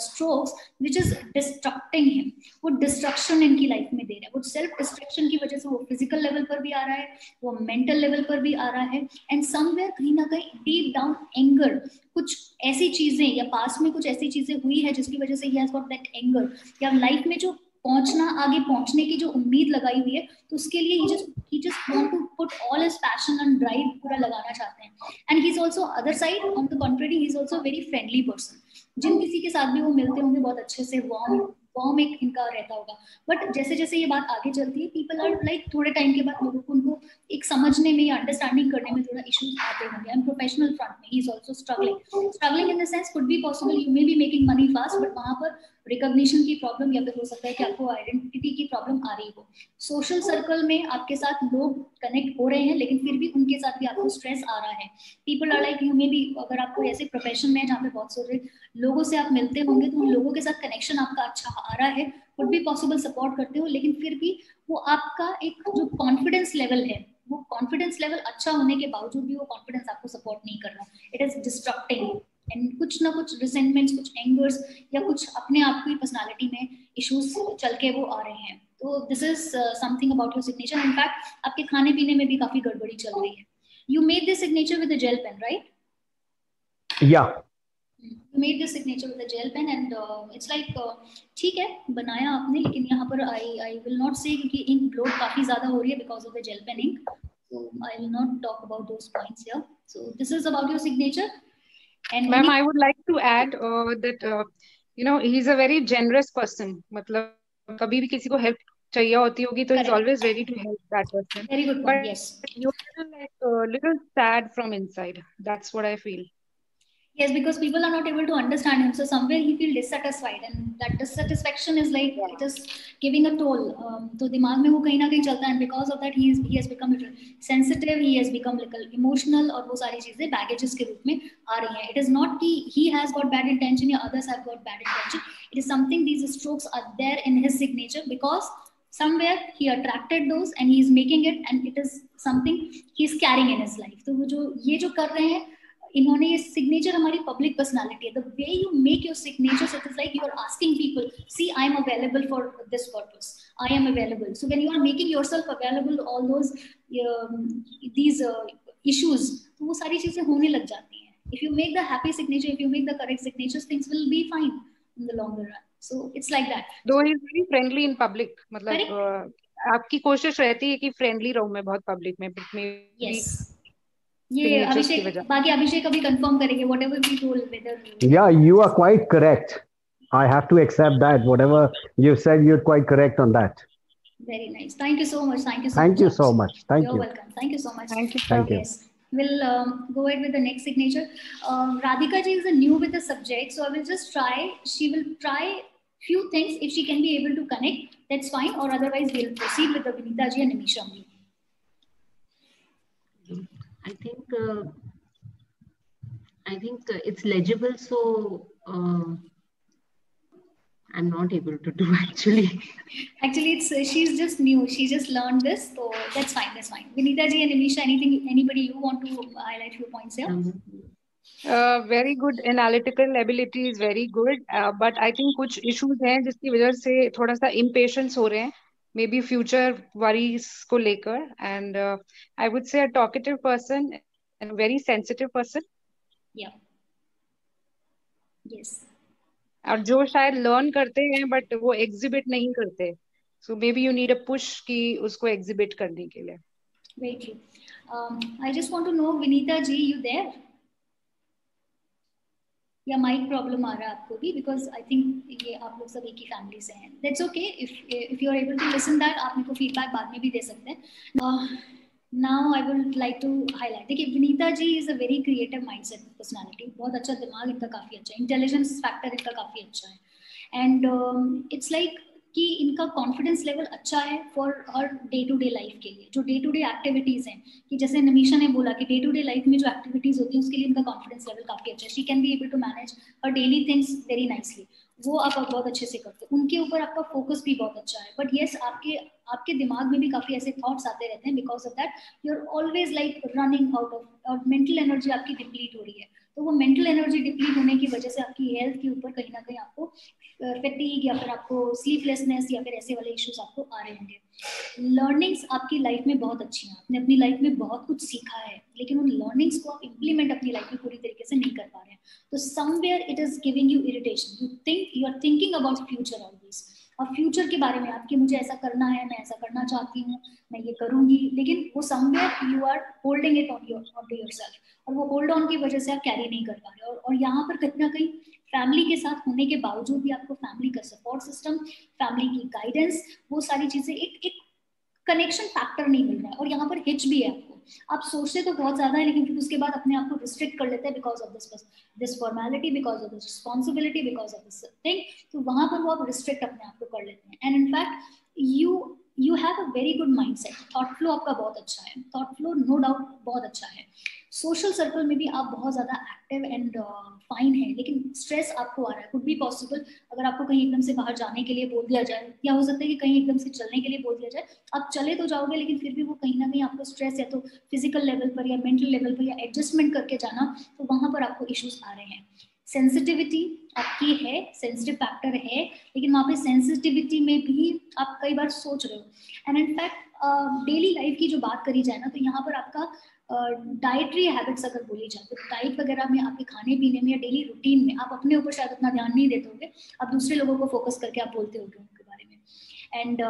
strokes which is distracting him वो डिस्ट्रक्शन इनकी लाइफ में दे रहा है। वो सेल्फ डिस्ट्रक्शन की वजह से वो फ़िज़िकल लेवल पर भी आ रहा है, वो मेंटल लेवल पर भी आ रहा है एंड समवेयर कहीं ना कहीं डीप डाउन एंगर कुछ ऐसी चीज़ें या पास में कुछ ऐसी चीज़ें हुई है जिसकी वजह से he has got that anger या लाइफ में जो पहुँचना, आगे पहुँचने की जो उम्मीद लगाई हुई है तो उसके लिए he just he just want to put all his passion and drive पूरा लगाना चाहते हैं. And he is also other side on the contrary he is also very friendly person जिन किसी के साथ भी वो मिलते होंगे, बहुत अच्छे से वार्म वार्म एक इनका रहता होगा. बट जैसे जैसे ये बात आगे चलती है पीपल आर लाइक थोड़े टाइम के बाद लोगों को उनको एक समझने में या अंडरस्टैंडिंग करने में थोड़ा इश्यूज़ आते होंगे. एंड प्रोफेशनल फ्रंट में he is also struggling struggling in the sense could be possible you may be making money fast but वहाँ पर रिकॉग्निशन की प्रॉब्लम या फिर हो सकता है कि आपको आइडेंटिटी की प्रॉब्लम आ रही हो। सोशल सर्कल में आपके साथ लोग कनेक्ट हो रहे हैं, लेकिन फिर भी उनके साथ भी आपको स्ट्रेस आ रहा है। People are like you may भी अगर आपको ऐसे प्रोफेशन में जहाँ पे बहुत सारे लोगों से आप मिलते होंगे तो उन लोगों के साथ कनेक्शन आपका अच्छा आ रहा है कुड भी पॉसिबल सपोर्ट करते हो, लेकिन फिर भी वो आपका एक जो कॉन्फिडेंस लेवल है, वो कॉन्फिडेंस लेवल अच्छा होने के बावजूद भी वो कॉन्फिडेंस आपको सपोर्ट नहीं कर रहा। इट इज़ डिस्ट्रक्टिंग एंड कुछ ना कुछ रिसेंटमेंट कुछ एंगर्स या कुछ अपने आप की पर्सनैलिटी में इशूज चल के वो आ रहे हैं। तो this is something about your signature in fact आपके खाने पीने में भी काफ़ी गड़बड़ी चल रही है। You made this signature with gel pen right या made this signature with gel pen and it's like ठीक है बनाया आपने लेकिन यहाँ पर आई आई विल नॉट से क्योंकि इंक ब्लोड काफ़ी ज़्यादा हो रही है because of the gel pen ink so I will not talk about those points here so this is about your signature and ma'am I would like to add uh, that uh, you know he is a very generous person मतलब कभी भी किसी को help चाहिए होती होगी तो he's always ready to help that person very good point, yes you are like a little sad from inside that's what I feel Yes, because people are not able to understand him. So somewhere he feel dissatisfied, and that dissatisfaction is like yeah. just giving a toll. Um, तो दिमाग में वो कहीं ना कहीं चलता है, and because of that he is he has become little sensitive, he has become little emotional, और वो सारी चीज़ें baggages के रूप में आ रही हैं. It is not कि he has got bad intention या others have got bad intention. It is something these strokes are there in his signature because somewhere he attracted those and he is making it and it is something he is carrying in his life. तो वो जो ये जो कर रहे हैं इन्होंने ये सिग्नेचर हमारी पब्लिक पर्सनालिटी है। The way you make your signature it is like you are asking people see I am available for this purpose I am available so when you are making yourself available all those these issues तो वो सारी चीज़ें होने लग जाती हैं। If you make the happy signature if you make the correct signature things will be fine in the longer run so it's like that though he very friendly in public मतलब uh, आपकी कोशिश रहती है कि friendly रहूँ मैं बहुत public में yes. ये अभिषेक बाकी अभिषेक अभी कंफर्म करेंगे व्हाटएवर वी टोल्ड वेदर या you are quite correct I have to accept that. Whatever you said, you're quite correct on that. Very nice. Thank you so much. Thank you so Thank much. you so much. Thank you're you. welcome. Thank you so much. Thank you. Thank you. We'll um, go ahead with the next signature. Um, Radhika ji is a new with the subject, so I will just try. She will try few things. If she can be able to connect, that's fine. Or otherwise, we'll proceed with the Vinita ji and Amisha ji. I think uh, I think uh, it's legible, so uh, I'm not able to do actually. Actually, it's uh, she's just new. She just learned this, so that's fine. That's fine. Vinita ji and Amisha, anything, anybody you want to highlight few points here? Um, uh, very good analytical ability is very good, uh, but I think कुछ issues हैं जिसकी वजह से थोड़ा सा impatience हो रहे हैं. मे बी फ्यूचर वरीज को लेकर and I would say talkative person and very sensitive person और जो शायद लर्न करते हैं बट वो एग्जिबिट नहीं करते. So may be you need a push कि उसको एग्जिबिट करने के लिए. Very true I just want to know Vinita ji you there या माइक प्रॉब्लम आ रहा है आपको भी बिकॉज़ आई थिंक ये आप लोग सब एक ही फैमिली से हैं। That's okay if if you are able to listen that आप मेरे को फीडबैक बाद में भी दे सकते हैं। Now I would like to highlight देखिए Vinita ji is a very creative mindset personality बहुत अच्छा दिमाग, इनका काफ़ी अच्छा है। इंटेलिजेंस फैक्टर इनका काफ़ी अच्छा है। एंड इट्स लाइक कि इनका कॉन्फिडेंस लेवल अच्छा है for her day to day life के लिए, जो डे टू डे एक्टिविटीज़ हैं। कि जैसे नमीशा ने बोला कि डे टू डे लाइफ में जो एक्टिविटीज़ होती हैं, उसके लिए इनका कॉन्फिडेंस लेवल काफ़ी अच्छा है। She can be able to manage her daily things very nicely वो आप बहुत अच्छे से करते हो। उनके ऊपर आपका फोकस भी बहुत अच्छा है। बट येस आपके आपके दिमाग में भी काफ़ी ऐसे थॉट्स आते रहते हैं because of that you are always like running out of और मेंटल एनर्जी आपकी डिप्लीट हो रही है। तो वो मेंटल एनर्जी डिप्लीट होने की वजह से आपकी हेल्थ के ऊपर कहीं ना कहीं आपको फेटीग या फिर आपको स्लीपलेसनेस या फिर ऐसे वाले इश्यूज़ आपको आ रहे होंगे। लर्निंग्स आपकी लाइफ में बहुत अच्छी हैं। आपने अपनी लाइफ में बहुत कुछ सीखा है, लेकिन उन लर्निंग्स को आप इम्प्लीमेंट अपनी लाइफ में पूरी तरीके से नहीं कर पा रहे हैं। तो somewhere it is giving you irritation you think you are thinking about future always और फ्यूचर के बारे में आपकी मुझे ऐसा करना है मैं ऐसा करना चाहती हूँ मैं ये करूँगी। लेकिन वो somewhere you are holding it on your on to yourself और वो होल्ड ऑन की वजह से आप कैरी नहीं कर पा रहे और, और यहाँ पर कहीं ना कहीं फैमिली के साथ होने के बावजूद भी आपको फैमिली का सपोर्ट सिस्टम फैमिली की गाइडेंस वो सारी चीज़ें एक एक कनेक्शन फैक्टर नहीं मिल रहा है। और यहाँ पर हिच भी है आपको। आप सोचते तो बहुत ज़्यादा है, लेकिन फिर उसके बाद अपने आप को रिस्ट्रिक्ट कर लेते हैं because of this this formality because of this responsibility because of this thing तो वहाँ पर वो आप रिस्ट्रिक्ट अपने आप को कर लेते हैं। And in fact you you have a very good mindset thought flow आपका बहुत अच्छा है। थॉट फ्लो नो डाउट बहुत अच्छा है। सोशल सर्कल में भी आप बहुत ज़्यादा एक्टिव एंड फाइन है, लेकिन स्ट्रेस आपको आ रहा है कुड बी पॉसिबल अगर आपको कहीं एकदम से बाहर जाने के लिए बोल दिया जाए, या हो सकता है कि कहीं एकदम से चलने के लिए बोल दिया जाए, आप चले तो जाओगे, लेकिन फिर भी वो कहीं ना कहीं आपको स्ट्रेस या तो फ़िज़िकल लेवल पर या मेंटल लेवल पर या एडजस्टमेंट करके जाना तो वहाँ पर आपको इश्यूज़ आ रहे हैं। सेंसिटिविटी आपकी है सेंसिटिव फैक्टर है, लेकिन वहाँ पे सेंसिटिविटी में भी आप कई बार सोच रहे हो। एंड इनफैक्ट डेली लाइफ की जो बात करी जाए ना तो यहाँ पर आपका डाइटरी हैबिट्स अगर बोली जाए तो डाइट वगैरह में आपके खाने पीने में या डेली रूटीन में आप अपने ऊपर शायद उतना ध्यान नहीं देते होगे, आप दूसरे लोगों को फोकस करके आप बोलते होगे उनके बारे में। And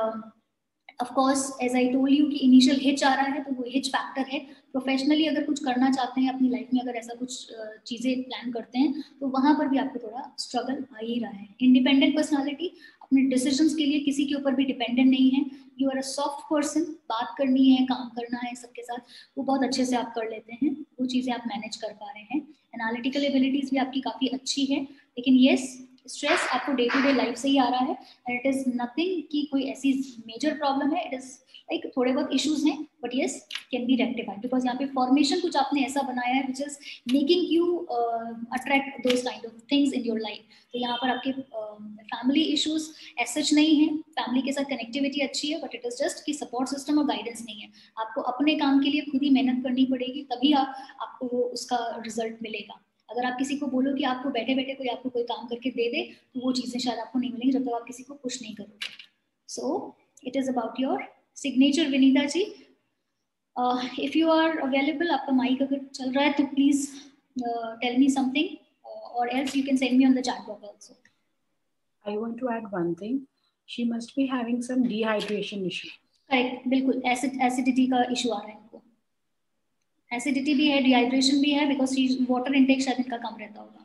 of course as I told you कि इनिशियल हिच आ रहा है तो वो हिच फैक्टर है। प्रोफेशनली अगर कुछ करना चाहते हैं, अपनी लाइफ में अगर ऐसा कुछ चीज़ें प्लान करते हैं तो वहाँ पर भी आपको थोड़ा स्ट्रगल आ ही रहा है। इंडिपेंडेंट पर्सनालिटी अपने डिसीज़न के लिए किसी के ऊपर भी डिपेंडेंट नहीं है। You are a soft person बात करनी है, काम करना है सबके साथ, वो बहुत अच्छे से आप कर लेते हैं, वो चीज़ें आप मैनेज कर पा रहे हैं। एनालिटिकल एबिलिटीज़ भी आपकी काफ़ी अच्छी है, लेकिन येस स्ट्रेस आपको डे टू डे लाइफ से ही आ रहा है एंड इट इज़ नथिंग कि कोई ऐसी मेजर प्रॉब्लम है इट इज़ लाइक थोड़े बहुत इश्यूज़ हैं but yes can be rectified because यहाँ पे फॉर्मेशन कुछ आपने ऐसा बनाया है which is making you attract those kind of things in your life तो यहाँ पर आपके फैमिली इश्यूज़ सच नहीं है। फैमिली के साथ कनेक्टिविटी अच्छी है बट इट इज़ जस्ट कि सपोर्ट सिस्टम और गाइडेंस नहीं है। आपको अपने काम के लिए खुद ही मेहनत करनी पड़ेगी, तभी आप, आपको उसका रिज़ल्ट मिलेगा। अगर आप किसी को बोलो कि आपको बैठे बैठे कोई आपको कोई काम करके दे दे तो वो चीज़ें शायद आपको नहीं मिलेंगी जब तक आप किसी को पुश नहीं करोगे so it is about your signature Vinita ji if you are available आपका माइक अगर चल रहा है तो please tell me something or else you can send me on the chat box also. I want to add one thing. She must be having some dehydration issue. Correct, बिल्कुल acid acidity का issue आ रहा है इनको acidity भी है dehydration भी है बिकॉज़ वाटर इनटेक शायद इनका कम रहता होगा।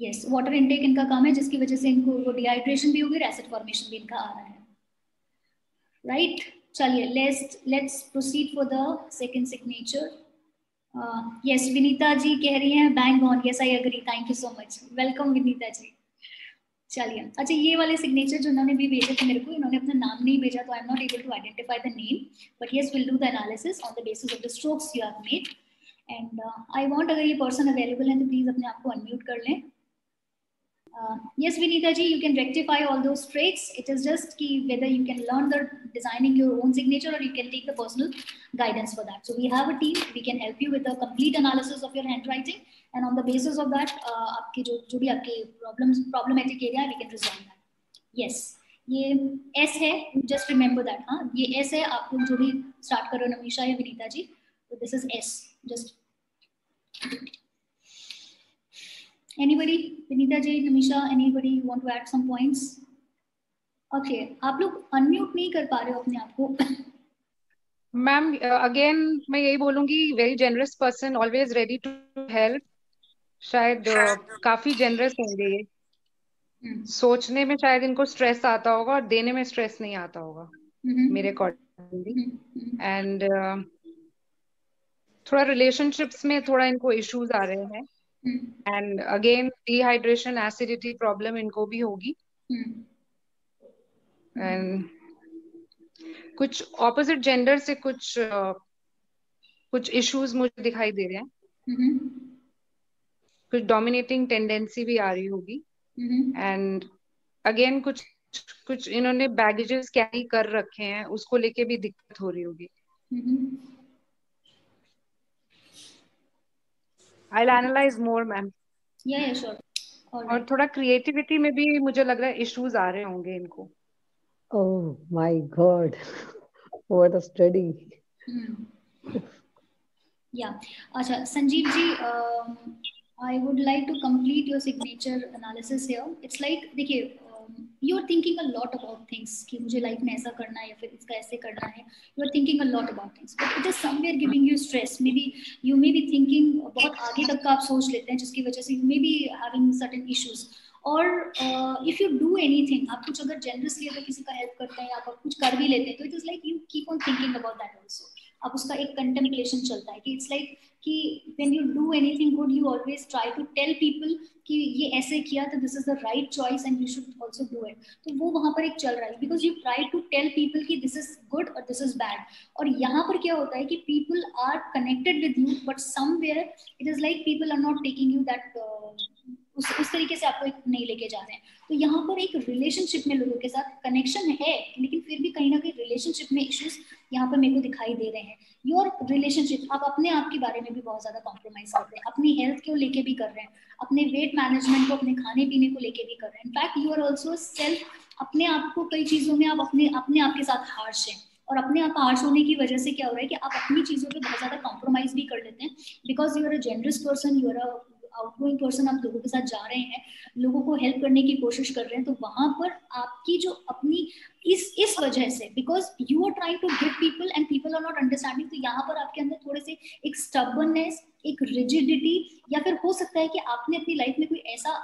यस वाटर इनटेक इनका कम है जिसकी वजह से इनको वो डिहाइड्रेशन भी होगी एसिड फॉर्मेशन भी इनका आ रहा है। Right right? चलिए let's let's proceed for the second signature yes Vinita ji कह रही हैं bank on yes I agree thank you so much welcome Vinita ji चलिए। अच्छा ये वाले सिग्नेचर जो उन्होंने भी भेजे थे मेरे को, इन्होंने अपना नाम नहीं भेजा तो I am not able to identify the name but yes will do the analysis on the basis of the strokes you have made and I want अगर ये पर्सन अवेलेबल है तो प्लीज़ अपने आप को अनम्यूट कर लें। Uh, yes, Vinita ji, you can rectify all those traits. It is just key whether you can learn the designing your own signature or you can take the personal guidance for that. So we have a team. We can help you with a complete analysis of your handwriting, and on the basis of that, uh, आपके जो जो भी आपके problems problematic area we can resolve that. Yes. ये S है just remember that हाँ ये S है आप लोग जो भी start कर हो नमीशा या विनीता जी तो this is S just anybody? Vinita ji namisha anybody want to add some points? Okay आप लोग अनम्यूट नहीं कर पा रहे हो अपने आप को। मैम अगेन मैं यही बोलूँगी very generous person always ready to help शायद uh, काफ़ी जेनरस होंगे ये। Hmm. सोचने में शायद इनको स्ट्रेस आता होगा और देने में स्ट्रेस नहीं आता होगा hmm. मेरे अकॉर्डिंगली एंड uh, थोड़ा रिलेशनशिप्स में थोड़ा इनको इश्यूज़ आ रहे हैं। And again dehydration acidity problem इनको भी होगी। एंड कुछ ऑपोजिट जेंडर से कुछ uh, कुछ इश्यूज़ मुझे दिखाई दे रहे हैं। कुछ डोमिनेटिंग टेंडेंसी भी आ रही होगी। एंड अगेन कुछ कुछ इन्होंने बैगेजेस कैरी कर रखे हैं उसको लेके भी दिक्कत हो रही होगी। I'll analyze more, ma'am. Yeah, yeah, sure. और थोड़ा क्रिएटिविटी में भी मुझे लग रहा है इश्यूज़ आ रहे होंगे इनको Oh my God, what a study. Hmm. Yeah. अच्छा Sanjeev ji um, I would like to complete your signature analysis here. It's like देखिए you are thinking a lot about things कि मुझे लाइफ में ऐसा करना है या फिर इसका ऐसे करना है। You are thinking a lot about things but it is somewhere giving you stress may be you may be thinking बहुत आगे तक का आप सोच लेते हैं, जिसकी वजह से you may be having certain issues और इफ़ यू डू एनीथिंग आप कुछ अगर जेनरसली अगर किसी का हेल्प करते हैं या आप कुछ कर भी लेते हैं तो it is like you keep on thinking about that also अब उसका एक कंटेम्पलेशन चलता है कि इट्स लाइक कि when you do anything good you always try to tell people कि ये ऐसे किया तो this is the right choice and you should also do it तो वो वहाँ पर एक चल रहा है because you try to tell people कि दिस इज़ गुड और दिस इज़ बैड और यहाँ पर क्या होता है कि people are connected with you but somewhere it is like people are not taking you that उस उस तरीके से आपको नहीं लेके जा रहे हैं। तो यहाँ पर एक रिलेशनशिप में लोगों के साथ कनेक्शन है, लेकिन फिर भी कहीं ना कहीं रिलेशनशिप में इश्यूज़ यहाँ पर मेरे को दिखाई दे रहे हैं। योर रिलेशनशिप आप अपने आप के बारे में भी बहुत ज़्यादा कॉम्प्रोमाइज कर रहे हैं। अपनी हेल्थ को लेके भी कर रहे हैं। अपने वेट मैनेजमेंट को, अपने खाने पीने को लेके भी कर रहे हैं। In fact you are also self अपने आप को कई चीज़ों में आप अपने अपने आप के साथ हार्श हैं। और अपने आप हार्श होने की वजह से क्या हो रहा है कि आप अपनी चीज़ों पे बहुत ज़्यादा कॉम्प्रोमाइज भी कर लेते हैं। Because you are a generous person you are a outgoing person आप लोगों के साथ जा रहे हैं, लोगों को हेल्प करने की कोशिश कर रहे हैं तो वहाँ पर आपकी जो अपनी इस इस वजह से because you are trying to give people and people are not understanding तो यहाँ पर आपके अंदर थोड़े से एक स्टबननेस एक रिजिडिटी या फिर हो सकता है कि आपने अपनी लाइफ में कोई ऐसा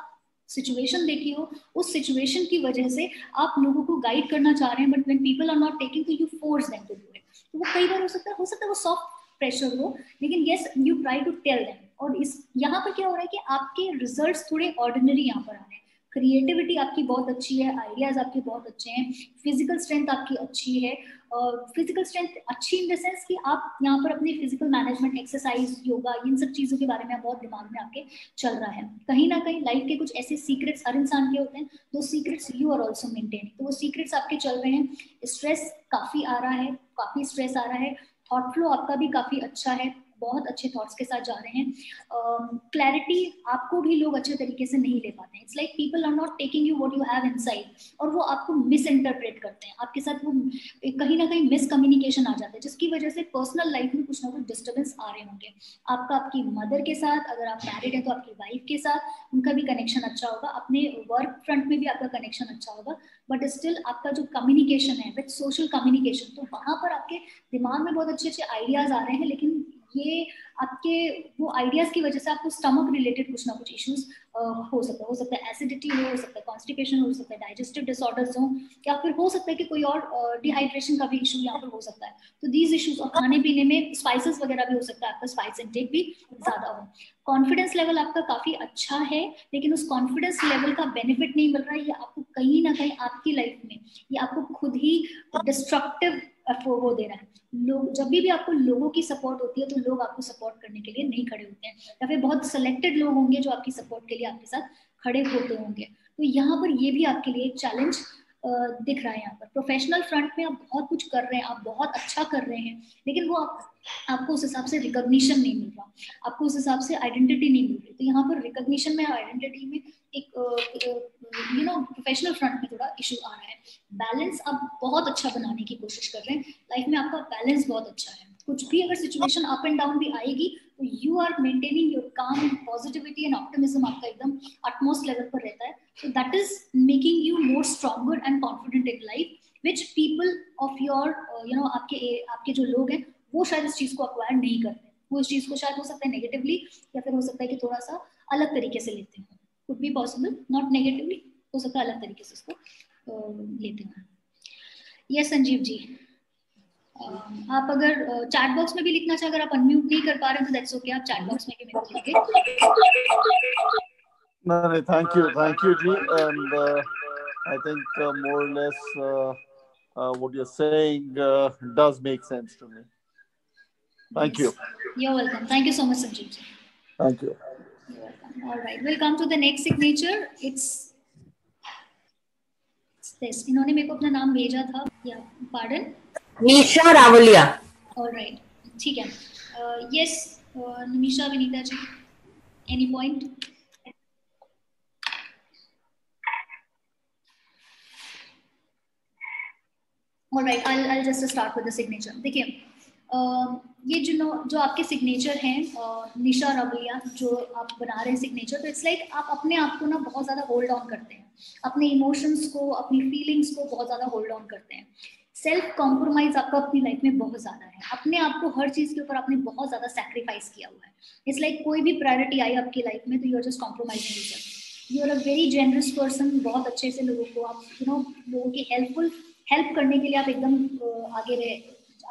सिचुएशन देखी हो, उस सिचुएशन की वजह से आप लोगों को गाइड करना चाह रहे हैं but when people are not taking तो you force them to do it तो वो कई बार हो सकता है, हो सकता है वो सॉफ्ट प्रेशर हो, लेकिन yes you try to tell them और इस, यहाँ पर क्या हो रहा है कि आपके रिजल्ट्स थोड़े ऑर्डिनरी यहाँ पर आ रहे हैं। क्रिएटिविटी आपकी बहुत अच्छी है आइडियाज़ आपके बहुत अच्छे हैं फ़िज़िकल स्ट्रेंथ आपकी अच्छी है फ़िज़िकल स्ट्रेंथ अच्छी इन द सेंस कि आप यहाँ पर अपने फ़िज़िकल मैनेजमेंट एक्सरसाइज योगा इन सब चीज़ों के बारे में बहुत दिमाग में आपके चल रहा है। कहीं ना कहीं लाइफ के कुछ ऐसे सीक्रेट्स हर इंसान के होते हैं दो secrets you are also maintain तो वो सीक्रेट्स आपके चल रहे हैं। स्ट्रेस काफ़ी आ रहा है, काफ़ी स्ट्रेस आ रहा है। थॉट फ्लो आपका भी काफ़ी अच्छा है। बहुत अच्छे थॉट्स के साथ जा रहे हैं। क्लैरिटी uh, आपको भी लोग अच्छे तरीके से नहीं ले पाते हैं। It's like people are not taking you what you have inside और वो आपको मिस इंटरप्रेट करते हैं। आपके साथ वो कहीं ना कहीं मिस कम्युनिकेशन आ जाता है जिसकी वजह से पर्सनल लाइफ में कुछ ना कुछ डिस्टर्बेंस आ रहे होंगे। आपका आपकी मदर के साथ अगर आप मैरिड हैं तो आपकी वाइफ के साथ उनका भी कनेक्शन अच्छा होगा। अपने वर्क फ्रंट में भी आपका कनेक्शन अच्छा होगा। बट स्टिल आपका जो कम्युनिकेशन है विथ सोशल कम्युनिकेशन तो वहाँ पर आपके दिमाग में बहुत अच्छे अच्छे आइडियाज़ आ रहे हैं लेकिन ये आपके, वो आइडियाज़ की वजह से आपको स्टमक रिलेटेड कुछ ना कुछ इश्यूज़ हो सकता है, हो सकता है एसिडिटी हो हो सकता है कॉन्स्टिपेशन हो सकता है डाइजेस्टिव डिसऑर्डर्स हो, या फिर हो सकता है कि कोई और डिहाइड्रेशन का भी इशू यहाँ पर हो सकता है। तो दीज इश्यूज़ और खाने पीने में स्पाइसेस वगैरह भी हो सकता है, आपका स्पाइस इंटेक भी ज़्यादा हो। कॉन्फिडेंस लेवल आपका काफ़ी अच्छा है, लेकिन उस कॉन्फिडेंस लेवल का बेनिफिट नहीं मिल रहा है ये आपको कहीं ना कहीं आपकी लाइफ में, ये आपको खुद ही डिस्ट्रक्टिव वो दे रहा है। लोग जब भी, भी आपको लोगों की सपोर्ट होती है तो लोग आपको सपोर्ट करने के लिए नहीं खड़े होते हैं। या फिर बहुत सिलेक्टेड लोग होंगे जो आपकी सपोर्ट के लिए आपके साथ खड़े होते होंगे। तो यहाँ पर ये भी आपके लिए एक चैलेंज दिख रहा है यहाँ पर। प्रोफेशनल फ्रंट में आप बहुत कुछ कर रहे हैं आप बहुत अच्छा कर रहे हैं लेकिन वो आप, आपको उस हिसाब से रिकॉग्निशन नहीं मिल रहा। आपको उस हिसाब से आइडेंटिटी नहीं मिल रही। तो यहाँ पर रिकॉग्निशन में आइडेंटिटी में एक यू नो प्रोफेशनल फ्रंट में थोड़ा इशू आ रहा है। बैलेंस आप बहुत अच्छा बनाने की कोशिश कर रहे हैं। लाइफ में आपका बैलेंस बहुत अच्छा है। कुछ भी अगर सिचुएशन अप एंड डाउन भी आएगी तो you are maintaining your calm and positivity and optimism आपका एकदम अटमोस्ट लेवल पर रहता है। That is making you more stronger and confident in life which people of your uh, you know आपके आपके जो लोग हैं वो शायद इस चीज़ को अक्वायर नहीं करते वो इस चीज़ को शायद हो सकता है नेगेटिवली या फिर हो सकता है कि थोड़ा सा अलग तरीके से लेते हैं। Could be possible not negatively हो सकता है अलग तरीके से uh, लेते हैं। यस संजीव जी। आप अगर चैट बॉक्स में भी लिखना चाहे अगर आप अनम्यूट नहीं कर पा रहे हैं तो दैट्स ओके आप चैट बॉक्स में भी मेरे को लिखिए नहीं नहीं thank you thank you ji and I think more और less what you are saying does make sense to me thank you you are welcome thank you so much Sanjeev thank you All right, we'll come to the next signature. It's this. इन्होंने मेरे को अपना नाम भेजा था। या pardon निशा Rawalia. Alright ठीक है। Yes Nimisha Vinita ji any point right I I just start with the signature देखिए ये जो जो आपके सिग्नेचर हैं निशा रवैया जो आप बना रहे हैं सिग्नेचर तो इट्स लाइक आप अपने आप को ना बहुत ज़्यादा होल्ड ऑन करते हैं। अपने इमोशंस को, अपनी फीलिंग्स को बहुत ज़्यादा होल्ड ऑन करते हैं। सेल्फ कॉम्प्रोमाइज आपका अपनी लाइफ में बहुत ज़्यादा है। अपने आप को हर चीज़ के ऊपर आपने बहुत ज़्यादा सेक्रीफाइस किया हुआ है। इट्स लाइक like कोई भी प्रायोरिटी आई आपकी लाइफ में तो you are just compromising your you are a very generous person बहुत अच्छे से लोगों को आप यू नो लोगों की हेल्पफुल हेल्प करने के लिए आप एकदम आगे रहे,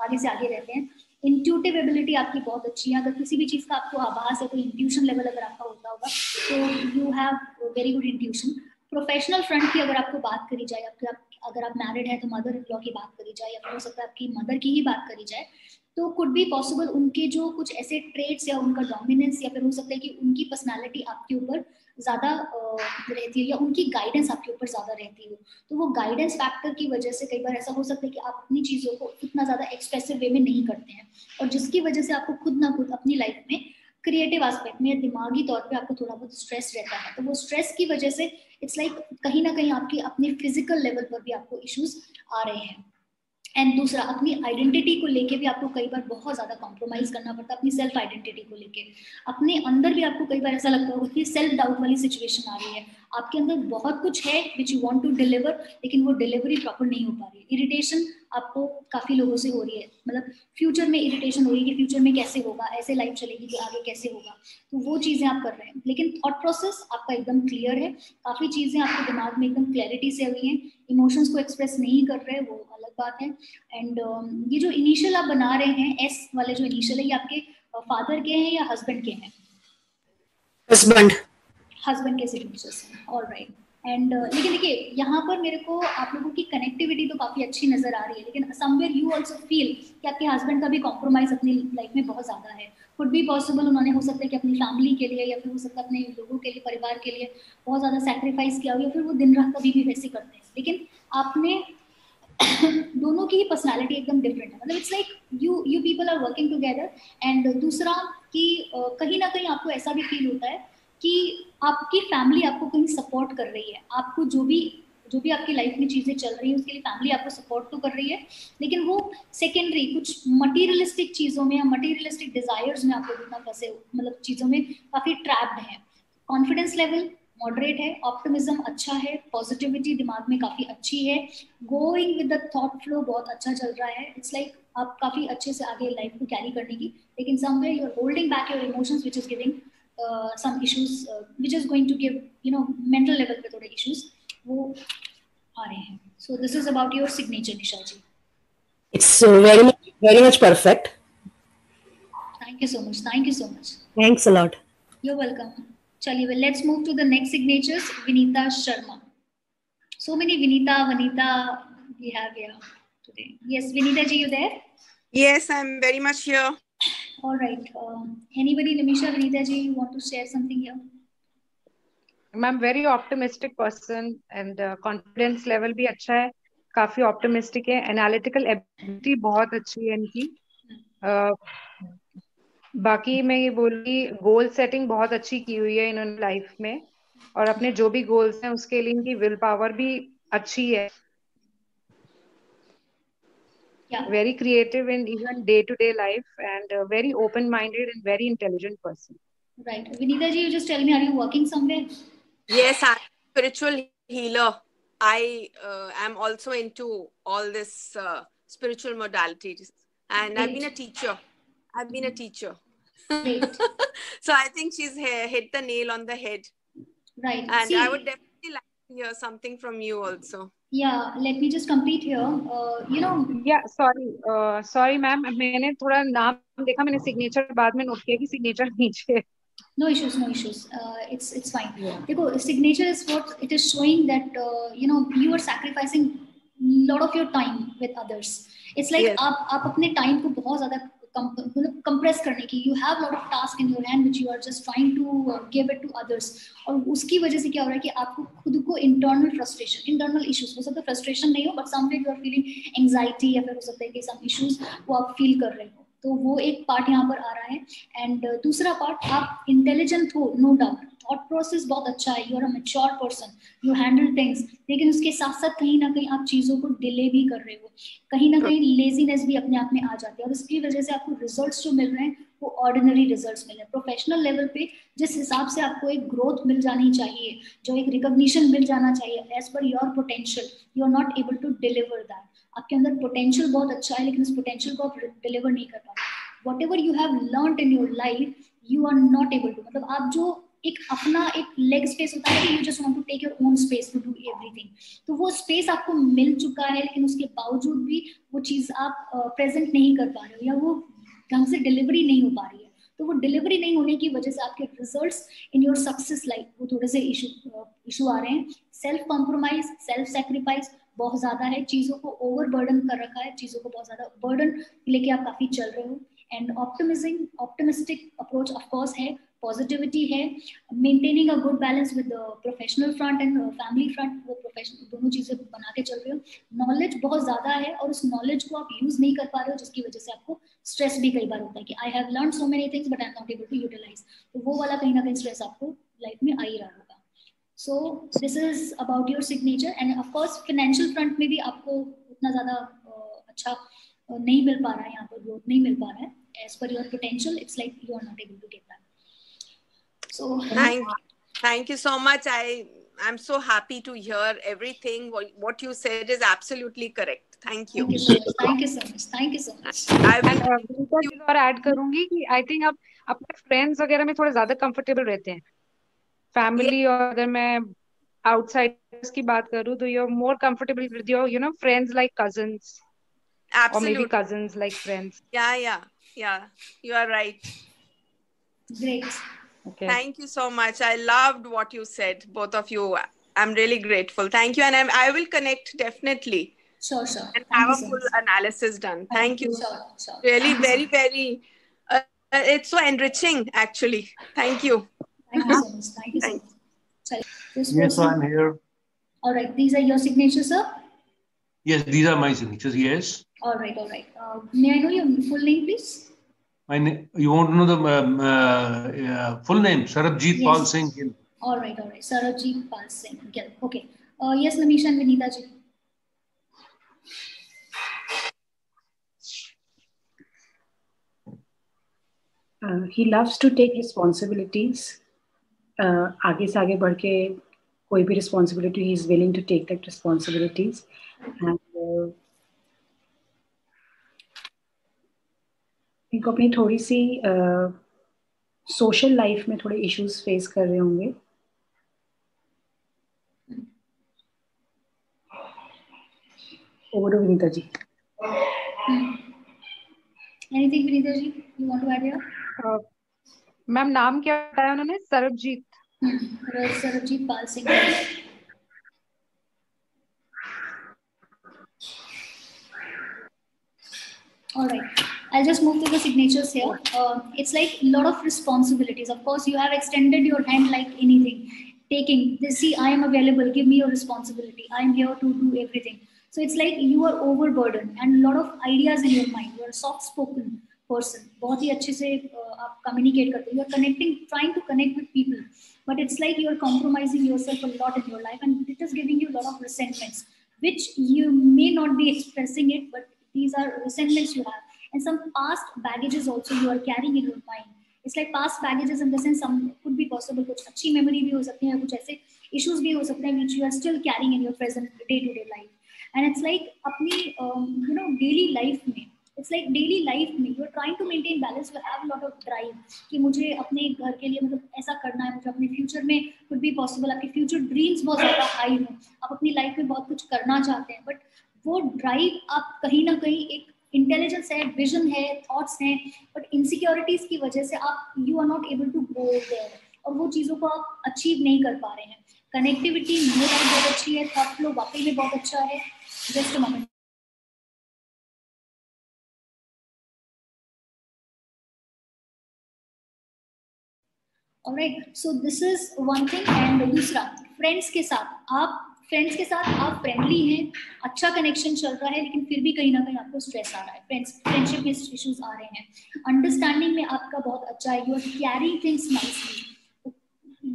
आगे से आगे रहते हैं। इंट्यूटिव एबिलिटी आपकी बहुत अच्छी है। अगर किसी भी चीज़ का आपको आभास है, कोई इंट्यूशन लेवल अगर आपका होता होगा तो you have very good intuition professional front की अगर आपको बात करी जाए आपके आप, अगर आप मैरिड है तो मदर इन लॉ की बात करी जाए या फिर हो सकता है आपकी मदर की ही बात करी जाए तो कुड बी पॉसिबल उनके जो कुछ ऐसे ट्रेड्स या उनका डोमिनेंस या फिर हो सकता है कि उनकी पर्सनालिटी आपके ऊपर ज़्यादा रहती है या उनकी गाइडेंस आपके ऊपर ज़्यादा रहती हो। तो वो गाइडेंस फैक्टर की वजह से कई बार ऐसा हो सकता है कि आप अपनी चीज़ों को इतना ज़्यादा एक्सप्रेसिव वे में नहीं करते हैं और जिसकी वजह से आपको खुद ना खुद अपनी लाइफ में क्रिएटिव आस्पेक्ट में दिमागी तौर पे आपको थोड़ा बहुत स्ट्रेस रहता है तो वो स्ट्रेस की वजह से इट्स लाइक like, कहीं ना कहीं आपकी अपने फ़िज़िकल लेवल पर भी आपको इश्यूज़ आ रहे हैं एंड दूसरा अपनी आइडेंटिटी को लेके भी आपको कई बार बहुत ज़्यादा कॉम्प्रोमाइज़ करना पड़ता है अपनी सेल्फ आइडेंटिटी को लेके अपने अंदर भी आपको कई बार ऐसा लगता होगा कि सेल्फ डाउट वाली सिचुएशन आ रही है आपके अंदर बहुत कुछ है which you want to deliver लेकिन वो डिलीवरी प्रॉपर नहीं हो पा रही है इरिटेशन आपको काफ़ी लोगों से हो रही है। मतलब फ्यूचर में इरिटेशन हो रही है कि फ्यूचर में कैसे होगा ऐसे लाइफ चलेगी कि आगे कैसे होगा। तो वो चीज़ें आप कर रहे हैं। लेकिन थॉट प्रोसेस आपका एकदम क्लियर है। काफ़ी चीज़ें आपके दिमाग में एकदम क्लैरिटी से हुई हैं। इमोशंस को एक्सप्रेस नहीं कर रहे वो अलग बात है। एंड uh, ये जो इनिशियल आप बना रहे हैं एस वाले जो इनिशियल है ये आपके फादर के हैं या हस्बैंड के हैं? हस्बैंड हस्बैंड के सिग्नेचर्स हैं ऑल एंड लेकिन देखिए यहाँ पर मेरे को आप लोगों की कनेक्टिविटी तो काफ़ी अच्छी नज़र आ रही है लेकिन समवेयर यू ऑल्सो फील कि आपके हस्बैंड का भी कॉम्प्रोमाइज़ अपनी लाइफ में बहुत ज़्यादा है। कुड भी पॉसिबल उन्होंने हो सकता है कि अपनी फैमिली के लिए या फिर हो सकता है अपने लोगों के लिए परिवार के लिए बहुत ज़्यादा सेक्रीफाइस किया हो या फिर वो दिन रात कभी भी वैसे करते हैं। लेकिन आपने दोनों की ही पर्सनालिटी एकदम डिफरेंट है। मतलब it's like you you people are working together and दूसरा कि uh, कहीं ना कहीं आपको ऐसा भी फील होता है कि आपकी फैमिली आपको कहीं सपोर्ट कर रही है। आपको जो भी जो भी आपकी लाइफ में चीज़ें चल रही है, उसके लिए फैमिली आपको सपोर्ट तो कर रही है। लेकिन वो सेकेंडरी कुछ मटीरियलिस्टिक चीज़ों में या मटीरियलिस्टिक डिजायर्स में आपको जितना फंसे मतलब चीज़ों में काफ़ी ट्रैप्ड है। कॉन्फिडेंस लेवल मॉडरेट है ऑप्टिमिज्म अच्छा है पॉजिटिविटी दिमाग में काफ़ी अच्छी है। Going with the thought flow बहुत अच्छा चल रहा है। इट्स लाइक like आप काफ़ी अच्छे से आगे लाइफ को कैरी करने की, लेकिन somewhere you are holding back your emotions which is giving some issues which is going to give you know mental level पे थोड़े इश्यूज वो आ रहे हैं so this is about your signature Nisha ji it's very much very much perfect thank you so much thank you so much thanks a lot you are welcome चलिए well, let's move to the next signatures vinita sharma so many vinita vanita we have here today yes vinita ji you there yes i'm very much here All right um, anybody nimisha vinita ji you want to share something here? Ma'am very optimistic person and confidence level भी अच्छा है काफ़ी optimistic है analytical ability बहुत अच्छी है इनकी। uh, बाकी मैं ये बोलूँगी गोल सेटिंग बहुत अच्छी की हुई है इन्होंने लाइफ में और अपने जो भी गोल्स हैं उसके लिए इनकी विल पावर भी अच्छी है। yeah. very creative in even day to day life and a very open minded and very intelligent person. Right. Vinita ji, you just tell me, are you working somewhere? Yes, I'm spiritual healer. I uh, am also into all this uh, spiritual modalities, and Great. I've been a teacher. I've been a teacher. so I think she's hit the nail on the head. Right. And See, I would definitely like to hear something from you also. Yeah, let me just complete here. Uh, you know. Yeah, sorry, uh, sorry, ma'am. मैंने थोड़ा नाम देखा मैंने signature बाद में note किया कि signature नीचे no issues no issues uh, it's it's fine yeah. because signature is what it is showing that uh, you know you are sacrificing lot of your time with others it's like yes. आप आप अपने time को बहुत ज़्यादा मतलब compress करने की। You have lot of task in your hand which you are just trying to give it to others और उसकी वजह से क्या हो रहा है कि आपको खुद को इंटरनल फ्रस्ट्रेशन इंटरनल इश्यूज़ हो सकता है फ्रस्ट्रेशन नहीं हो but somewhere you are feeling anxiety या फिर हो सकता है कि सम इश्यूज़ वो आप फील कर रहे हो। तो वो एक पार्ट यहाँ पर आ रहा है। एंड दूसरा पार्ट आप इंटेलिजेंट हो नो डाउट थॉट प्रोसेस बहुत अच्छा है you are a mature person you handle things लेकिन उसके साथ साथ कहीं ना कहीं आप चीज़ों को डिले भी कर रहे हो। कहीं ना कहीं लेजीनेस भी अपने आप में आ जाती है और इसकी वजह से आपको रिजल्ट्स जो मिल रहे हैं, वो ऑर्डिनरी रिजल्ट्स मिल रहे हैं। प्रोफेशनल लेवल पे जिस हिसाब से आपको एक ग्रोथ मिल जानी चाहिए, जो एक रिकॉग्निशन मिल जाना चाहिए as per your potential you are not able to deliver that आपके अंदर पोटेंशियल बहुत अच्छा है, लेकिन उस पोटेंशियल को आप डिलीवर नहीं कर पा रहे। Whatever you have learn in your life you are not able to मतलब आप जो एक अपना एक लेग स्पेस होता है you just want to take your own space to do everything तो वो स्पेस आपको मिल चुका है, लेकिन उसके बावजूद भी वो चीज़ आप प्रेजेंट नहीं कर पा रहे हो या वो ढंग से डिलीवरी नहीं हो पा रही है। तो वो डिलीवरी नहीं होने की वजह से आपके results in your success life वो थोड़े से इशू इशू आ रहे हैं। सेल्फ कॉम्प्रोमाइज सेल्फ सेक्रीफाइस बहुत ज़्यादा है। चीज़ों को ओवर बर्डन कर रखा है। चीज़ों को बहुत ज़्यादा बर्डन लेके आप काफ़ी चल रहे हो। And optimism optimistic approach of course है। पॉजिटिविटी है maintaining a good balance with professional front and family front वो प्रोफेशनल दोनों चीज़ें बना के चल रहे हो। नॉलेज बहुत ज़्यादा है और उस नॉलेज को आप यूज़ नहीं कर पा रहे हो, जिसकी वजह से आपको स्ट्रेस भी कई बार होता है कि I have learn so many things but I am not able to utilize तो वो वाला कहीं ना कहीं स्ट्रेस आपको लाइफ में आ ही रहा होगा। So this is about your signature and of course financial front में भी आपको उतना ज़्यादा अच्छा नहीं मिल पा रहा है, यहाँ पर ग्रोथ नहीं मिल पा रहा है। As per your potential it's like you are not able to get that so thank, thank you so much i i'm so happy to hear everything what, what you said is absolutely correct thank you thank you so much thank you so much thank you so much i will और add करूंगी कि I think आप अपने friends वगैरह में थोड़े ज्यादा comfortable रहते हैं फैमिली और अगर मैं आउटसाइडर्स की बात करूं तो you are more comfortable with your you know friends like cousins or maybe cousins like friends yeah yeah yeah you are right great Okay. Thank you so much. I loved what you said, both of you. I'm really grateful. Thank you. And I'm, I will connect definitely. Sure, sure. And Thank have a full so analysis done. Thank, Thank you. Sure, sure. Really, Thank very, very, uh, it's so enriching, actually. Thank you. Thank you so much. Thank you so much. Sorry. Yes, I'm here. All right. These are your signatures, sir? Yes, these are my signatures. Yes. All right. All right. Uh, may I know your full name, please? My name, you want to know the um, uh, uh, full name? Sarabjit yes. Pal Singh Gill. All right, all right. Sarabjit Pal Singh Gill. Okay. Uh, yes, Namisha and Vinita ji. Uh, he loves to take responsibilities. Uh, आगे से आगे बढ़ के कोई भी responsibility he is willing to take that responsibilities and इनको अपनी थोड़ी सी सोशल uh, लाइफ में थोड़े इश्यूज़ फेस कर रहे होंगे। Over Vinita ji. Anything Vinita ji you want to add here ma'am नाम क्या बताया उन्होंने Sarabjeet Sarabjeet Pal Singh all right. i'll just move to the signatures here uh, it's like a lot of responsibilities of course you have extended your hand like anything taking this see i am available give me your responsibility i am here to do everything so it's like you are overburdened and a lot of ideas in your mind you are a soft spoken person बहुत ही अच्छे से आप communicate करते हो you are connecting trying to connect with people but it's like you are compromising yourself a lot in your life and it is giving you a lot of resentments which you may not be expressing it but these are resentments you have and some past baggages also you are carrying in your mind it's like past baggages in the sense some could be possible कुछ अच्छी memory भी हो सकती है कुछ ऐसे issues भी हो सकते हैं which you are still carrying in your present day to day life and it's like अपनी um, you know daily life में it's like daily life में you are trying to maintain balance you have a lot of drive कि मुझे अपने घर के लिए मतलब ऐसा करना है मुझे अपने फ्यूचर में could be possible आपके फ्यूचर ड्रीम्स बहुत ज़्यादा हाई हो आप अपनी लाइफ में बहुत कुछ करना चाहते हैं बट वो ड्राइव आप कहीं ना कहीं एक इंटेलिजेंस है विजन है थॉट्स हैं बट इनसिक्योरिटीज की वजह से आप you are not able to go there और वो चीज़ों को आप अचीव नहीं कर पा रहे हैं. कनेक्टिविटी मेरे लाइफ बहुत अच्छी है थॉट फ्लो वाकई में बहुत अच्छा है. Just moment right so this is one thing and दूसरा फ्रेंड्स के साथ आप फ्रेंड्स के साथ आप फ्रेंडली हैं अच्छा कनेक्शन चल रहा है, लेकिन फिर भी कहीं ना कहीं आपको स्ट्रेस आ रहा है। फ्रेंड्स फ्रेंडशिप में इश्यूज़ आ रहे हैं। अंडरस्टैंडिंग में आपका बहुत अच्छा है। You are caring things nicely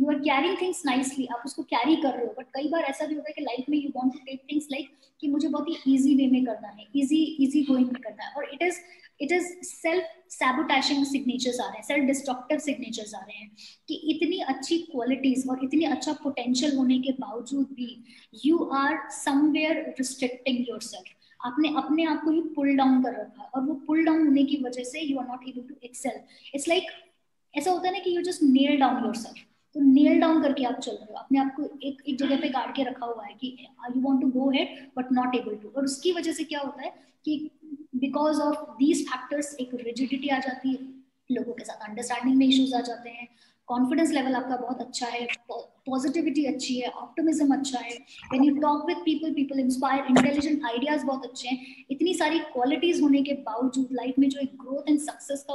you are caring things nicely आप उसको कैरी कर रहे हो। बट कई बार ऐसा भी होता है कि लाइफ में you want to take things like कि मुझे बहुत ही इजी वे में करना है। इजी इजी गोइंग में करना है। और it is it is self sabotaging signatures आ रहे हैं सेल्फ डिस्ट्रक्टिव सिग्नेचर्स आ रहे हैं कि इतनी अच्छी क्वालिटीज और इतनी अच्छा पोटेंशियल होने के बावजूद भी you are somewhere restricting yourself आपने अपने आप को ही पुल डाउन कर रखा है और वो पुल डाउन होने की वजह से you are not able to excel it's like ऐसा होता है ना कि you just nail down yourself तो नेल डाउन करके आप चल रहे हो। अपने आप को एक एक जगह पे गाड़ के रखा हुआ है कि you want to go head but not able to और उसकी वजह से क्या होता है कि बिकॉज़ ऑफ़ दीज फैक्टर्स एक रिजिडिटी आ जाती है, लोगों के साथ अंडरस्टैंडिंग में इश्यूज़ आ जाते हैं। कॉन्फिडेंस लेवल आपका बहुत अच्छा है पॉजिटिविटी अच्छी है ऑप्टिमिज्म अच्छा है। When you talk with people people inspire intelligent ideas बहुत अच्छे हैं। इतनी सारी क्वालिटीज होने के बावजूद लाइफ में जो एक ग्रोथ एंड सक्सेस का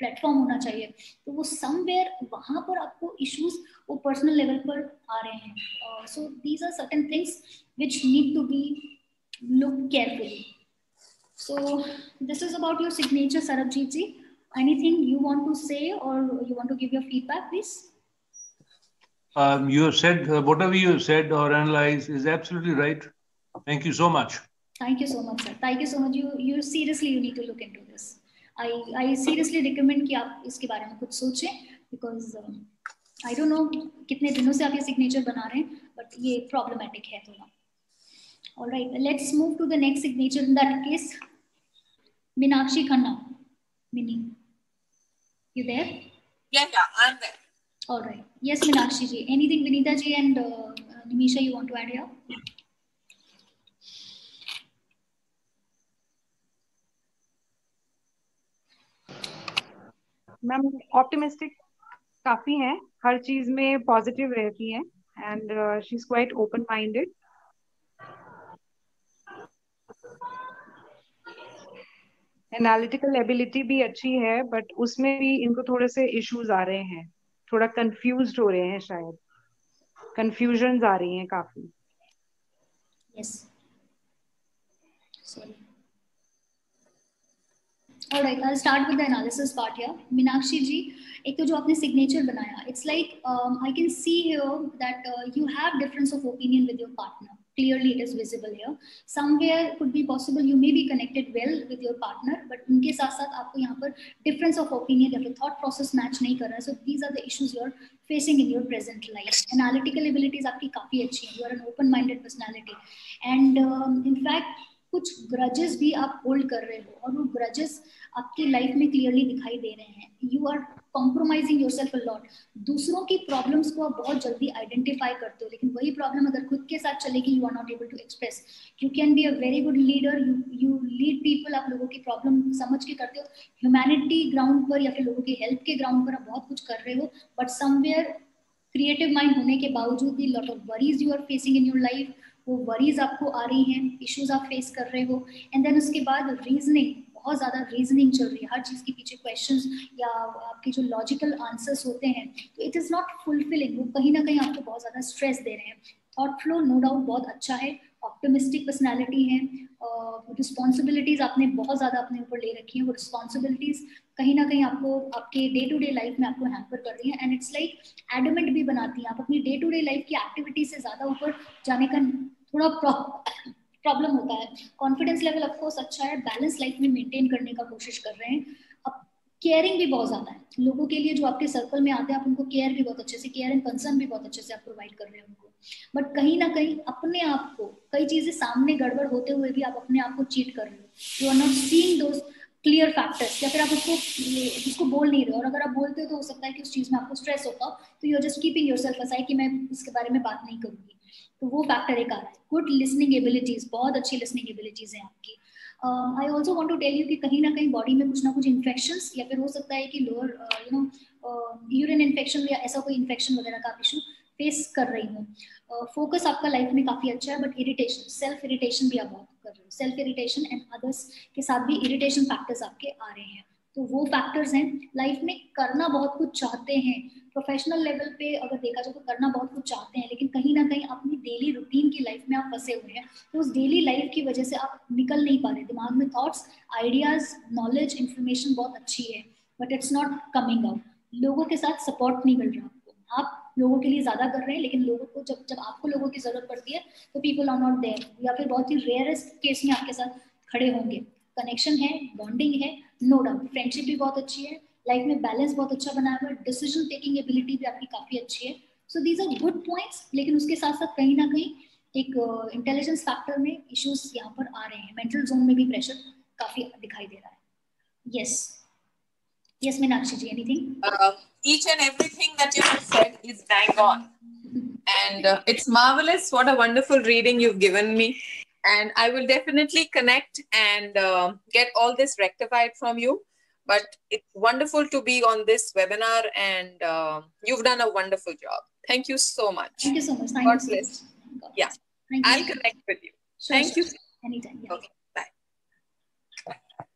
प्लेटफॉर्म होना चाहिए तो वो समवेयर वहाँ पर आपको इश्यूज़ वो पर्सनल लेवल पर आ रहे हैं। So these are certain things which need to be look carefully so this is about your signature Sarabjit ji anything you want to say or you want to give your feedback please um, you have said uh, whatever you have said or analyzed is absolutely right thank you so much thank you so much sir thank you so much you you seriously you need to look into this i i seriously recommend कि आप इसके बारे में कुछ सोचें because uh, I don't know कितने दिनों से आप ये सिग्नेचर बना रहे हैं बट ये प्रॉब्लमेटिक है थोड़ा all right let's move to the next signature in that case Minakshi Khanna Mini you there? Yeah, yeah, I'm there. All right. Yes, Minakshi ji. Anything Vinita ji and uh, Nimisha you want to add here? Ma'am optimistic काफी हैं हर चीज में positive रहती हैं and she is quite open minded analytical ability भी अच्छी है but उसमें भी इनको थोड़े से इश्यूज़ आ रहे हैं। थोड़ा कंफ्यूज हो रहे हैं शायद। कंफ्यूजन आ रही हैं काफ़ी। Here. Minakshi ji, एक तो जो आपने सिग्नेचर बनाया it's like I can see here that you have difference of opinion with your partner clearly it is visible here somewhere could be possible you may be connected well with your partner but उनके साथ साथ आपको यहाँ पर difference of opinion या thought process match कर रहा है so these are the issues you are facing in your present life analytical abilities आपकी काफ़ी अच्छी हैं you are an open minded personality and um, in fact कुछ ग्रजेस भी आप होल्ड कर रहे हो और वो ग्रजेस आपकी लाइफ में क्लियरली दिखाई दे रहे हैं। You are compromising yourself lot दूसरों की प्रॉब्लम्स को आप बहुत जल्दी आइडेंटिफाई करते हो, लेकिन वही प्रॉब्लम अगर खुद के साथ चलेगी you are not able to express you can be a very good leader you you lead people आप लोगों की प्रॉब्लम समझ के करते हो। ह्यूमैनिटी ग्राउंड पर या फिर लोगों की हेल्प के ग्राउंड पर आप बहुत कुछ कर रहे हो बट समवेयर क्रिएटिव माइंड होने के बावजूद भी lot of worries you are facing in your life वो वरीज आपको आ रही हैं इश्यूज़ आप फेस कर रहे हो एंड देन उसके बाद रीजनिंग बहुत ज़्यादा रीजनिंग चल रही है, हर चीज़ के पीछे क्वेश्चन या आपके जो लॉजिकल आंसर्स होते हैं तो इट इज़ नॉट फुलफिलिंग वो कहीं ना कहीं आपको बहुत ज़्यादा स्ट्रेस दे रहे हैं। थॉट फ्लो नो डाउट बहुत अच्छा है ऑप्टिमिस्टिक पर्सनैलिटी है रिस्पॉन्सिबिलिटीज uh, आपने बहुत ज़्यादा अपने ऊपर ले रखी है वो रिस्पॉन्सिबिलिटीज कहीं ना कहीं आपको आपके डे टू डे लाइफ में आपको हैम्पर कर रही है एंड इट्स लाइक एडमेंट भी बनाती हैं। आप अपनी डे टू डे लाइफ की एक्टिविटी से ज़्यादा ऊपर जाने का थोड़ा प्रॉब्लम होता है। कॉन्फिडेंस लेवल ऑफकोर्स अच्छा है बैलेंस लाइफ में मेंटेन करने का कोशिश कर रहे हैं। केयरिंग भी बहुत ज़्यादा है। लोगों के लिए जो आपके सर्कल में आते हैं, आप उनको केयर भी बहुत अच्छे से केयर एंड कंसर्न भी बहुत अच्छे से आप प्रोवाइड कर रहे हैं उनको। बट कहीं ना कहीं अपने आप को, कई चीज़ें सामने गड़बड़ होते हुए भी आप अपने आप को चीट कर रहे हो। You are not seeing those clear factors या फिर आप उसको उसको बोल नहीं रहे हो। और अगर आप बोलते हो तो हो सकता है कि उस चीज़ में आपको स्ट्रेस होता हो तो you just keeping yourself aside कि मैं इसके बारे में बात नहीं करूँगी। तो वो फैक्टर एक आ रहा है। गुड लिसनिंग एबिलिटीज बहुत अच्छी लिसनिंग एबिलिटीज है आपकी। I also want to tell you कि कहीं ना कहीं बॉडी में कुछ ना कुछ इन्फेक्शन या फिर हो सकता है कि lower you know urine infection या ऐसा कोई इन्फेक्शन वगैरह का इशू फेस कर रही हूँ। फोकस uh, आपका लाइफ में काफ़ी अच्छा है बट इरिटेशन सेल्फ इरिटेशन भी आप बहुत कर रहे हो। सेल्फ इरिटेशन एंड अदर्स के साथ भी इरिटेशन फैक्टर्स आपके आ रहे हैं। तो वो फैक्टर्स हैं। लाइफ में करना बहुत कुछ चाहते हैं। प्रोफेशनल लेवल पे अगर देखा जाए तो करना बहुत कुछ चाहते हैं, लेकिन कहीं ना कहीं अपनी डेली रूटीन की लाइफ में आप फंसे हुए हैं। तो उस डेली लाइफ की वजह से आप निकल नहीं पा रहे दिमाग में थॉट्स आइडियाज़ नॉलेज इन्फॉर्मेशन बहुत अच्छी है but it's not coming out लोगों के साथ सपोर्ट नहीं मिल रहा आपको। आप लोगों के लिए ज़्यादा कर रहे हैं, लेकिन लोगों को जब जब आपको लोगों की ज़रूरत पड़ती है तो पीपल आर नॉट देयर या फिर बहुत ही रेयरेस्ट केस में आपके साथ खड़े होंगे। कनेक्शन है बॉन्डिंग है नो डाउट फ्रेंडशिप भी बहुत अच्छी है. लाइफ में बैलेंस बहुत अच्छा बनाया हुआ है. डिसीज़न टेकिंग एबिलिटी भी आपकी काफ़ी अच्छी है. So these are good points लेकिन उसके साथ साथ कहीं ना कहीं एक इंटेलिजेंस uh, फैक्टर में इश्यूज़ यहाँ पर आ रहे हैं. मेंटल जोन में भी प्रेशर काफ़ी दिखाई दे रहा है. Yes yes meenakshi ji anything? Uh, each and everything that you have said is bang on. And uh, it's marvelous. What a wonderful reading you've given me. and I will definitely connect and uh, get all this rectified from you. But it's wonderful to be on this webinar, and uh, you've done a wonderful job. Thank you so much. Thank you so much. Thank God bless. Yeah, Thank I'll you. connect with you. Sure, Thank sure. you. Anytime. Yeah. Okay.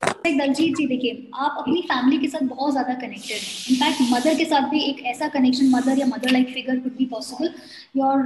Daljeet ji देखिए, आप अपनी family के साथ बहुत ज़्यादा connected हैं। In fact mother के साथ भी एक ऐसा कनेक्शन मदर या mother like figure could be possible your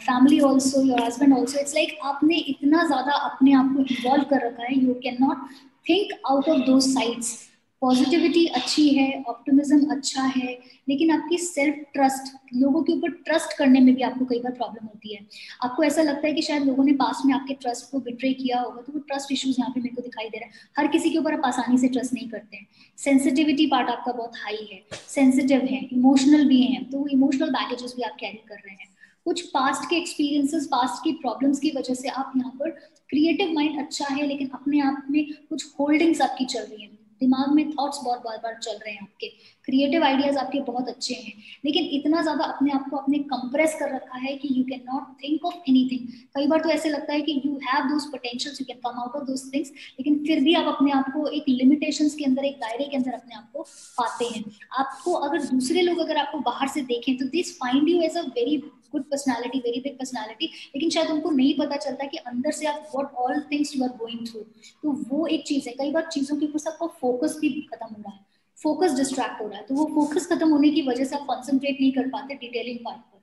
family also your husband also it's like आपने इतना ज़्यादा अपने आप को इन्वॉल्व कर रखा है you can not think out of दो साइड्स पॉजिटिविटी अच्छी है, ऑप्टिमिज्म अच्छा है, लेकिन आपकी सेल्फ ट्रस्ट, लोगों के ऊपर ट्रस्ट करने में भी आपको कई बार प्रॉब्लम होती है। आपको ऐसा लगता है कि शायद लोगों ने पास में आपके ट्रस्ट को बिट्रे किया होगा तो वो ट्रस्ट इश्यूज़ यहाँ पे मेरे को दिखाई दे रहा है। हर किसी के ऊपर आप आसानी से ट्रस्ट नहीं करते हैं। सेंसिटिविटी पार्ट आपका बहुत हाई है सेंसिटिव है इमोशनल भी हैं तो वो इमोशनल बैगेजेस भी आप कैरी कर रहे हैं। कुछ पास्ट के एक्सपीरियंसेस पास्ट की प्रॉब्लम्स की वजह से आप यहाँ पर क्रिएटिव माइंड अच्छा है, लेकिन अपने आप में कुछ होल्डिंग्स आपकी चल रही हैं। दिमाग में थॉट्स बहुत बार बार चल रहे हैं आपके। क्रिएटिव आइडियाज़ आपके बहुत अच्छे हैं। लेकिन इतना ज़्यादा अपने आप को अपने कंप्रेस कर रखा है कि you can not think of anything कई बार तो ऐसे लगता है कि you have those potentials you can come out of those things लेकिन फिर भी आप अपने आप को एक लिमिटेशन के अंदर, एक दायरे के अंदर अपने आप को पाते हैं। आपको अगर दूसरे लोग अगर आपको बाहर से देखें तो this find you as a very good personality very big personality लेकिन शायद उनको नहीं पता चलता कि अंदर से आप what all things you are going through तो वो एक चीज़ है, कई बार चीज़ों के ऊपर से आपका फोकस भी खत्म हो रहा है फोकस डिस्ट्रैक्ट हो रहा है तो वो फोकस खत्म होने की वजह से आप कॉन्सेंट्रेट नहीं कर पाते डिटेलिंग पार्ट पर।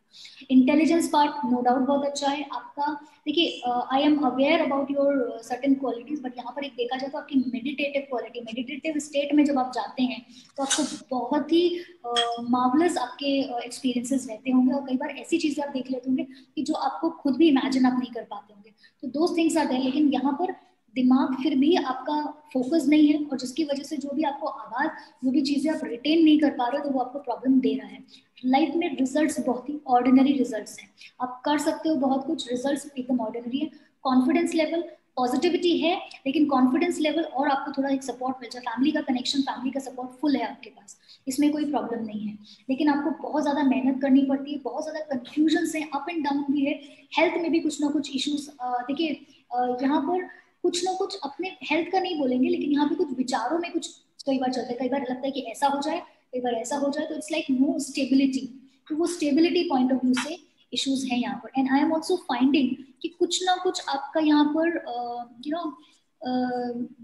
इंटेलिजेंस पार्ट नो डाउट बहुत अच्छा है। आपका देखिए I am aware about your certain qualities but यहाँ पर एक देखा जाए तो आपकी मेडिटेटिव क्वालिटी मेडिटेटिव स्टेट में जब आप जाते हैं तो आपको बहुत ही मार्वलस आपके एक्सपीरियंसेस uh, रहते होंगे और कई बार ऐसी चीज़ें आप देख लेते होंगे कि जो आपको खुद भी इमेजिन आप नहीं कर पाते होंगे। तो दो थिंग्स आर देयर लेकिन यहाँ पर दिमाग फिर भी आपका फोकस नहीं है और जिसकी वजह से जो भी आपको आवाज़, जो भी चीज़ें आप रिटेन नहीं कर पा रहे हो तो वो आपको प्रॉब्लम दे रहा है। लाइफ में रिजल्ट्स बहुत ही ऑर्डिनरी रिजल्ट्स हैं। आप कर सकते हो बहुत कुछ रिजल्ट्स एकदम ऑर्डिनरी है। कॉन्फिडेंस लेवल पॉजिटिविटी है, लेकिन कॉन्फिडेंस लेवल और आपको थोड़ा एक सपोर्ट मिल जाए। फैमिली का कनेक्शन फैमिली का सपोर्ट फुल है आपके पास। इसमें कोई प्रॉब्लम नहीं है। लेकिन आपको बहुत ज़्यादा मेहनत करनी पड़ती है, बहुत ज़्यादा कंफ्यूजन है अप एंड डाउन भी है। हेल्थ में भी कुछ ना कुछ इश्यूज़ देखिए यहाँ पर कुछ ना कुछ अपने हेल्थ का नहीं बोलेंगे, लेकिन यहाँ पे कुछ विचारों में कुछ कई बार चलता है। कई बार लगता है कि ऐसा हो जाए, कई बार ऐसा हो जाए तो इट्स लाइक नो स्टेबिलिटी तो वो स्टेबिलिटी पॉइंट ऑफ़ व्यू से इश्यूज़ हैं यहाँ पर। And I am also finding कि कुछ ना कुछ आपका यहाँ पर यू नो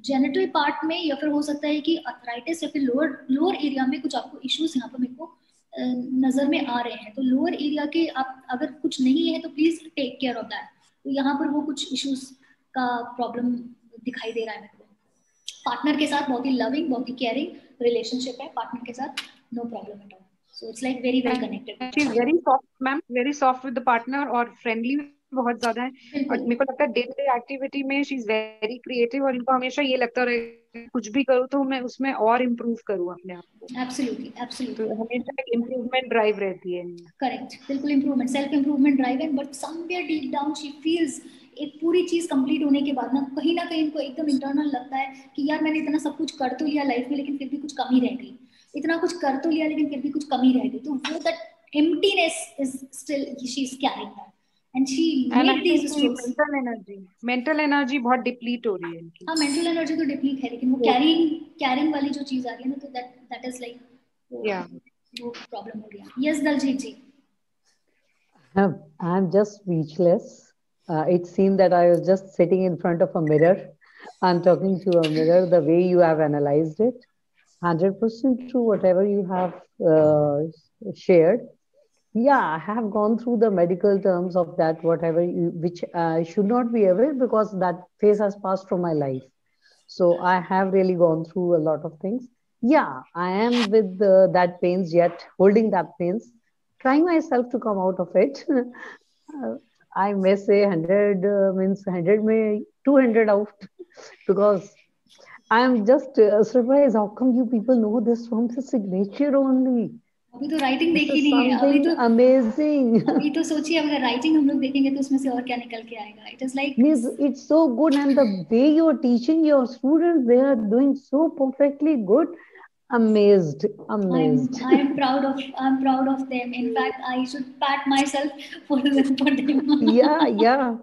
जेनेटल पार्ट में या फिर हो सकता है कि अथराइटिस या फिर लोअर लोअर एरिया में कुछ आपको इश्यूज़ यहाँ पर मेरे को नज़र में आ रहे हैं। तो लोअर एरिया के आप अगर कुछ नहीं है तो please take care of that तो यहाँ पर वो कुछ इश्यूज़ का प्रॉब्लम दिखाई दे रहा है मेरे को। पार्टनर के साथ बहुत ही लविंग बहुत ही केयरिंग रिलेशनशिप है। पार्टनर के साथ no problem at all so it's like very very connected she is very soft ma'am very soft with the partner और फ्रेंडली बहुत ज़्यादा है। और मेरे को लगता है डे टू डे एक्टिविटी में शी इज़ वेरी क्रिएटिव और इनको हमेशा ये लगता रहे कुछ भी करूँ तो मैं उसमें और इम्प्रूव करूँ अपने आप को। एब्सोल्युटली एब्सोल्युटली तो हमेशा एक इम्प्रूवमेंट ड्राइव रहती है। करेक्ट बिल्कुल इम्प्रूवमेंट सेल्फ इम्प्रूवमेंट ड्राइव है but somewhere deep down she feels एक पूरी चीज़ कंप्लीट होने के बाद ना कहीं ना कहीं इनको एकदम इंटरनल लगता है कि यार मैंने इतना सब कुछ कर तो लिया लाइफ में लेकिन फिर भी कुछ कमी रह गई। इतना कुछ कर तो लिया लेकिन फिर भी कुछ कमी रह गई। तो वो that emptiness is still she is carrying that and she made these strokes mental energy mental energy बहुत डिप्लीट हो रही है इनकी। हाँ मेंटल एनर्जी तो डिप्लीट है लेकिन वो कैरिंग कैरिंग वाली जो चीज़ आ रही है ना तो दैट दैट इज़ लाइक या वो प्रॉब्लम हो रही है yes Daljit ji I'm just speechless. Uh, it seemed that I was just sitting in front of a mirror and talking to a mirror the way you have analyzed it. 100% true, whatever you have uh, shared. Yeah, I have gone through the medical terms of that, whatever you, which I should not be aware because that phase has passed from my life. So I have really gone through a lot of things. Yeah, I am with uh, that pains yet, holding that pains, trying myself to come out of it. I may say 100 uh, means 100 may 200 out because I'm just uh, surprised how come you people know this from the signature only. अभी तो writing देखी नहीं है अभी तो amazing अभी तो सोचिए अगर राइटिंग हम लोग देखेंगे तो उसमें से और क्या निकल के आएगा it is like Means it's so good and the way you're teaching your students they are doing so perfectly good amazed. Amazed. I'm, I'm proud of i'm proud of them. In fact i should pat myself for, for them. Yeah yeah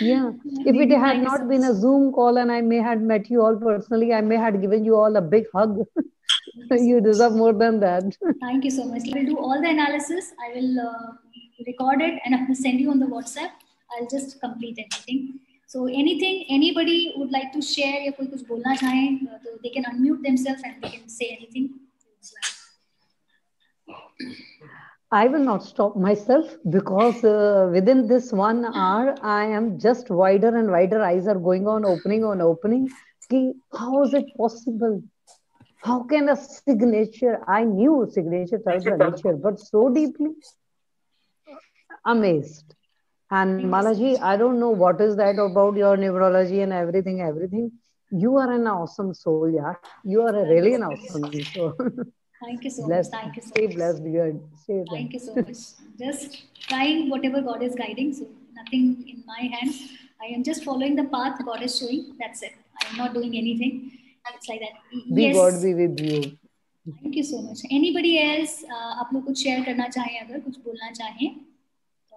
yeah. If it had not been a zoom call and i may had met you all personally i may had given you all a big hug. You deserve more than that. Thank you so much. I will do all the analysis. I will uh, record it and i will send you on the whatsapp. I'll just complete everything so anything anybody would like to share या कोई कुछ बोलना चाहें तो they can unmute themselves and they can say anything. I will not stop myself because uh, within this one hour, I am just wider and wider eyes are going on, opening on opening. How is it possible? How can a signature? I knew signature tells the nature, but so deeply amazed. And Malaji, I don't know what is that about your neurology and everything, everything. You are an awesome soul, yeah. You are a really an awesome soul. Thank you so blessed. much. Thank you so Stay much. blessed, dear. Stay Thank you so much. Just trying whatever God is guiding. So nothing in my hands. I am just following the path God is showing. That's it. I am not doing anything. It's like that. Be yes. God be with you. Thank you so much. Anybody else? Uh, आप लोग कुछ share करना चाहें अगर कुछ बोलना चाहें तो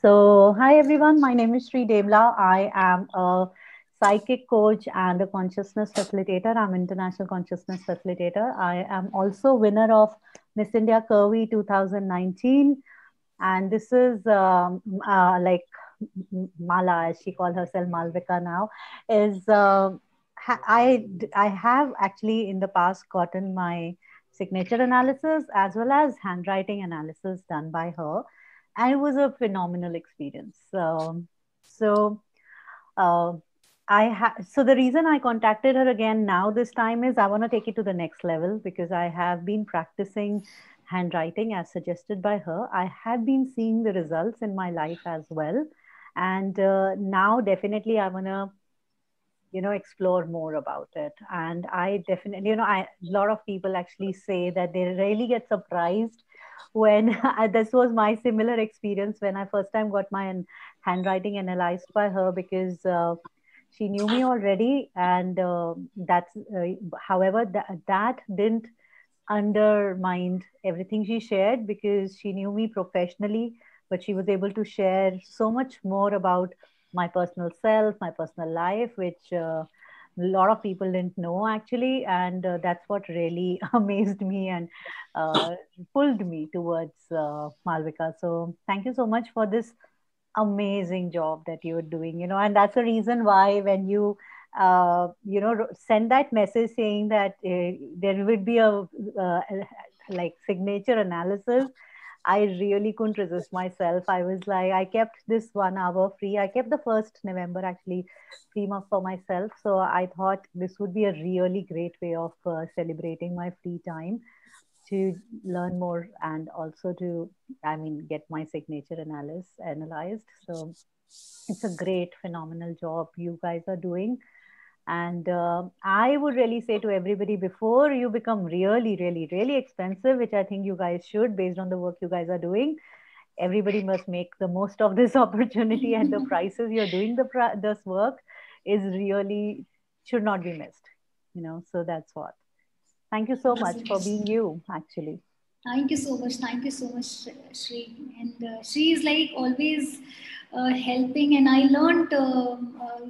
So, hi everyone. My name is Sri Devla. I am a psychic coach and a consciousness facilitator. I'm international consciousness facilitator. I am also winner of Miss India Curvy 2019, and this is um, uh, like Mala, as she calls herself, Malvika now, is. Uh, I I have actually in the past gotten my signature analysis as well as handwriting analysis done by her and it was a phenomenal experience. Um, so, uh, I ha- so the reason I contacted her again now this time is I want to take it to the next level because I have been practicing handwriting as suggested by her. I have been seeing the results in my life as well, and uh, now definitely I want to you know explore more about it and i definitely you know i a lot of people actually say that they really get surprised when this was my similar experience when I first time got my handwriting analyzed by her because uh, she knew me already, and uh, that's uh, however that that didn't undermine everything she shared because she knew me professionally, but she was able to share so much more about my personal self, my personal life, which uh, a lot of people didn't know actually and uh, that's what really amazed me and uh, pulled me towards uh, malvika. So thank you so much for this amazing job that you're doing you know and that's the reason why when you uh, you know send that message saying that uh, there would be a uh, like signature analysis I really couldn't resist myself. I was like, I kept this one hour free. I kept the first November actually free for myself. So I thought this would be a really great way of uh, celebrating my free time to learn more and also to, I mean, get my signature analysis analyzed. So it's a great, phenomenal job you guys are doing. And uh, I would really say to everybody before you become really, really, really expensive, which I think you guys should based on the work you guys are doing, everybody must make the most of this opportunity and the prices you're doing the this work is really should not be missed. You know, so that's what. Thank you so much for being you, actually. Thank you so much. Thank you so much, Shri. And uh, she is like always uh, helping. And I learned, uh,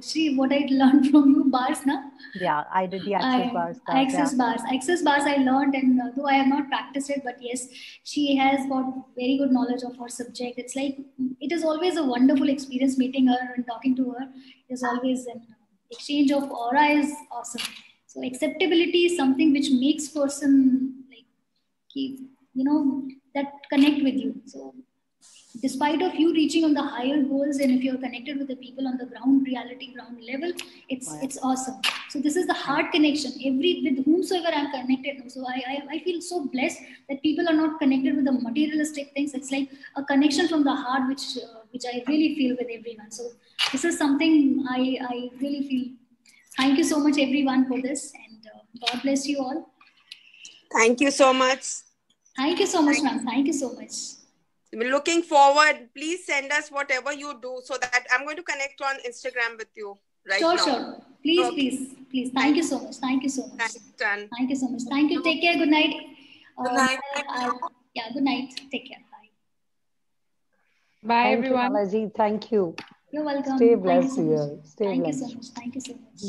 Shri, what I learned from you, bars, na? Yeah, I did the access I, bars. Stuff, access yeah. bars. Access bars I learned, and uh, though I have not practiced it, but yes, she has got very good knowledge of her subject. It's like it is always a wonderful experience meeting her and talking to her. There's always an exchange of aura is awesome. So acceptability is something which makes person like keep you know that connect with you so despite of you reaching on the higher goals and if you're connected with the people on the ground reality ground level it's Right. it's awesome. So this is the heart connection. Every with whomsoever i'm connected so I, I i feel so blessed that people are not connected with the materialistic things. It's like a connection from the heart which uh, which i really feel with everyone. So this is something i i really feel. Thank you so much everyone for this and uh, god bless you all. Thank you so much. thank you so much ma'am. Thank you so much. We're looking forward. Please send us whatever you do so that I'm going to connect on Instagram with you right sure now. sure please Okay. please please thank you so much thank you so much Thanks, done. Thank you so much. Thank you. Take care. Good night. Good Um, night. I- yeah, good night. Take care. Bye. Bye, Thank everyone. you, Malaji. Thank you. You're welcome. Stay Thank you blessed, so much. dear. Stay Thank you so much. Thank you so much.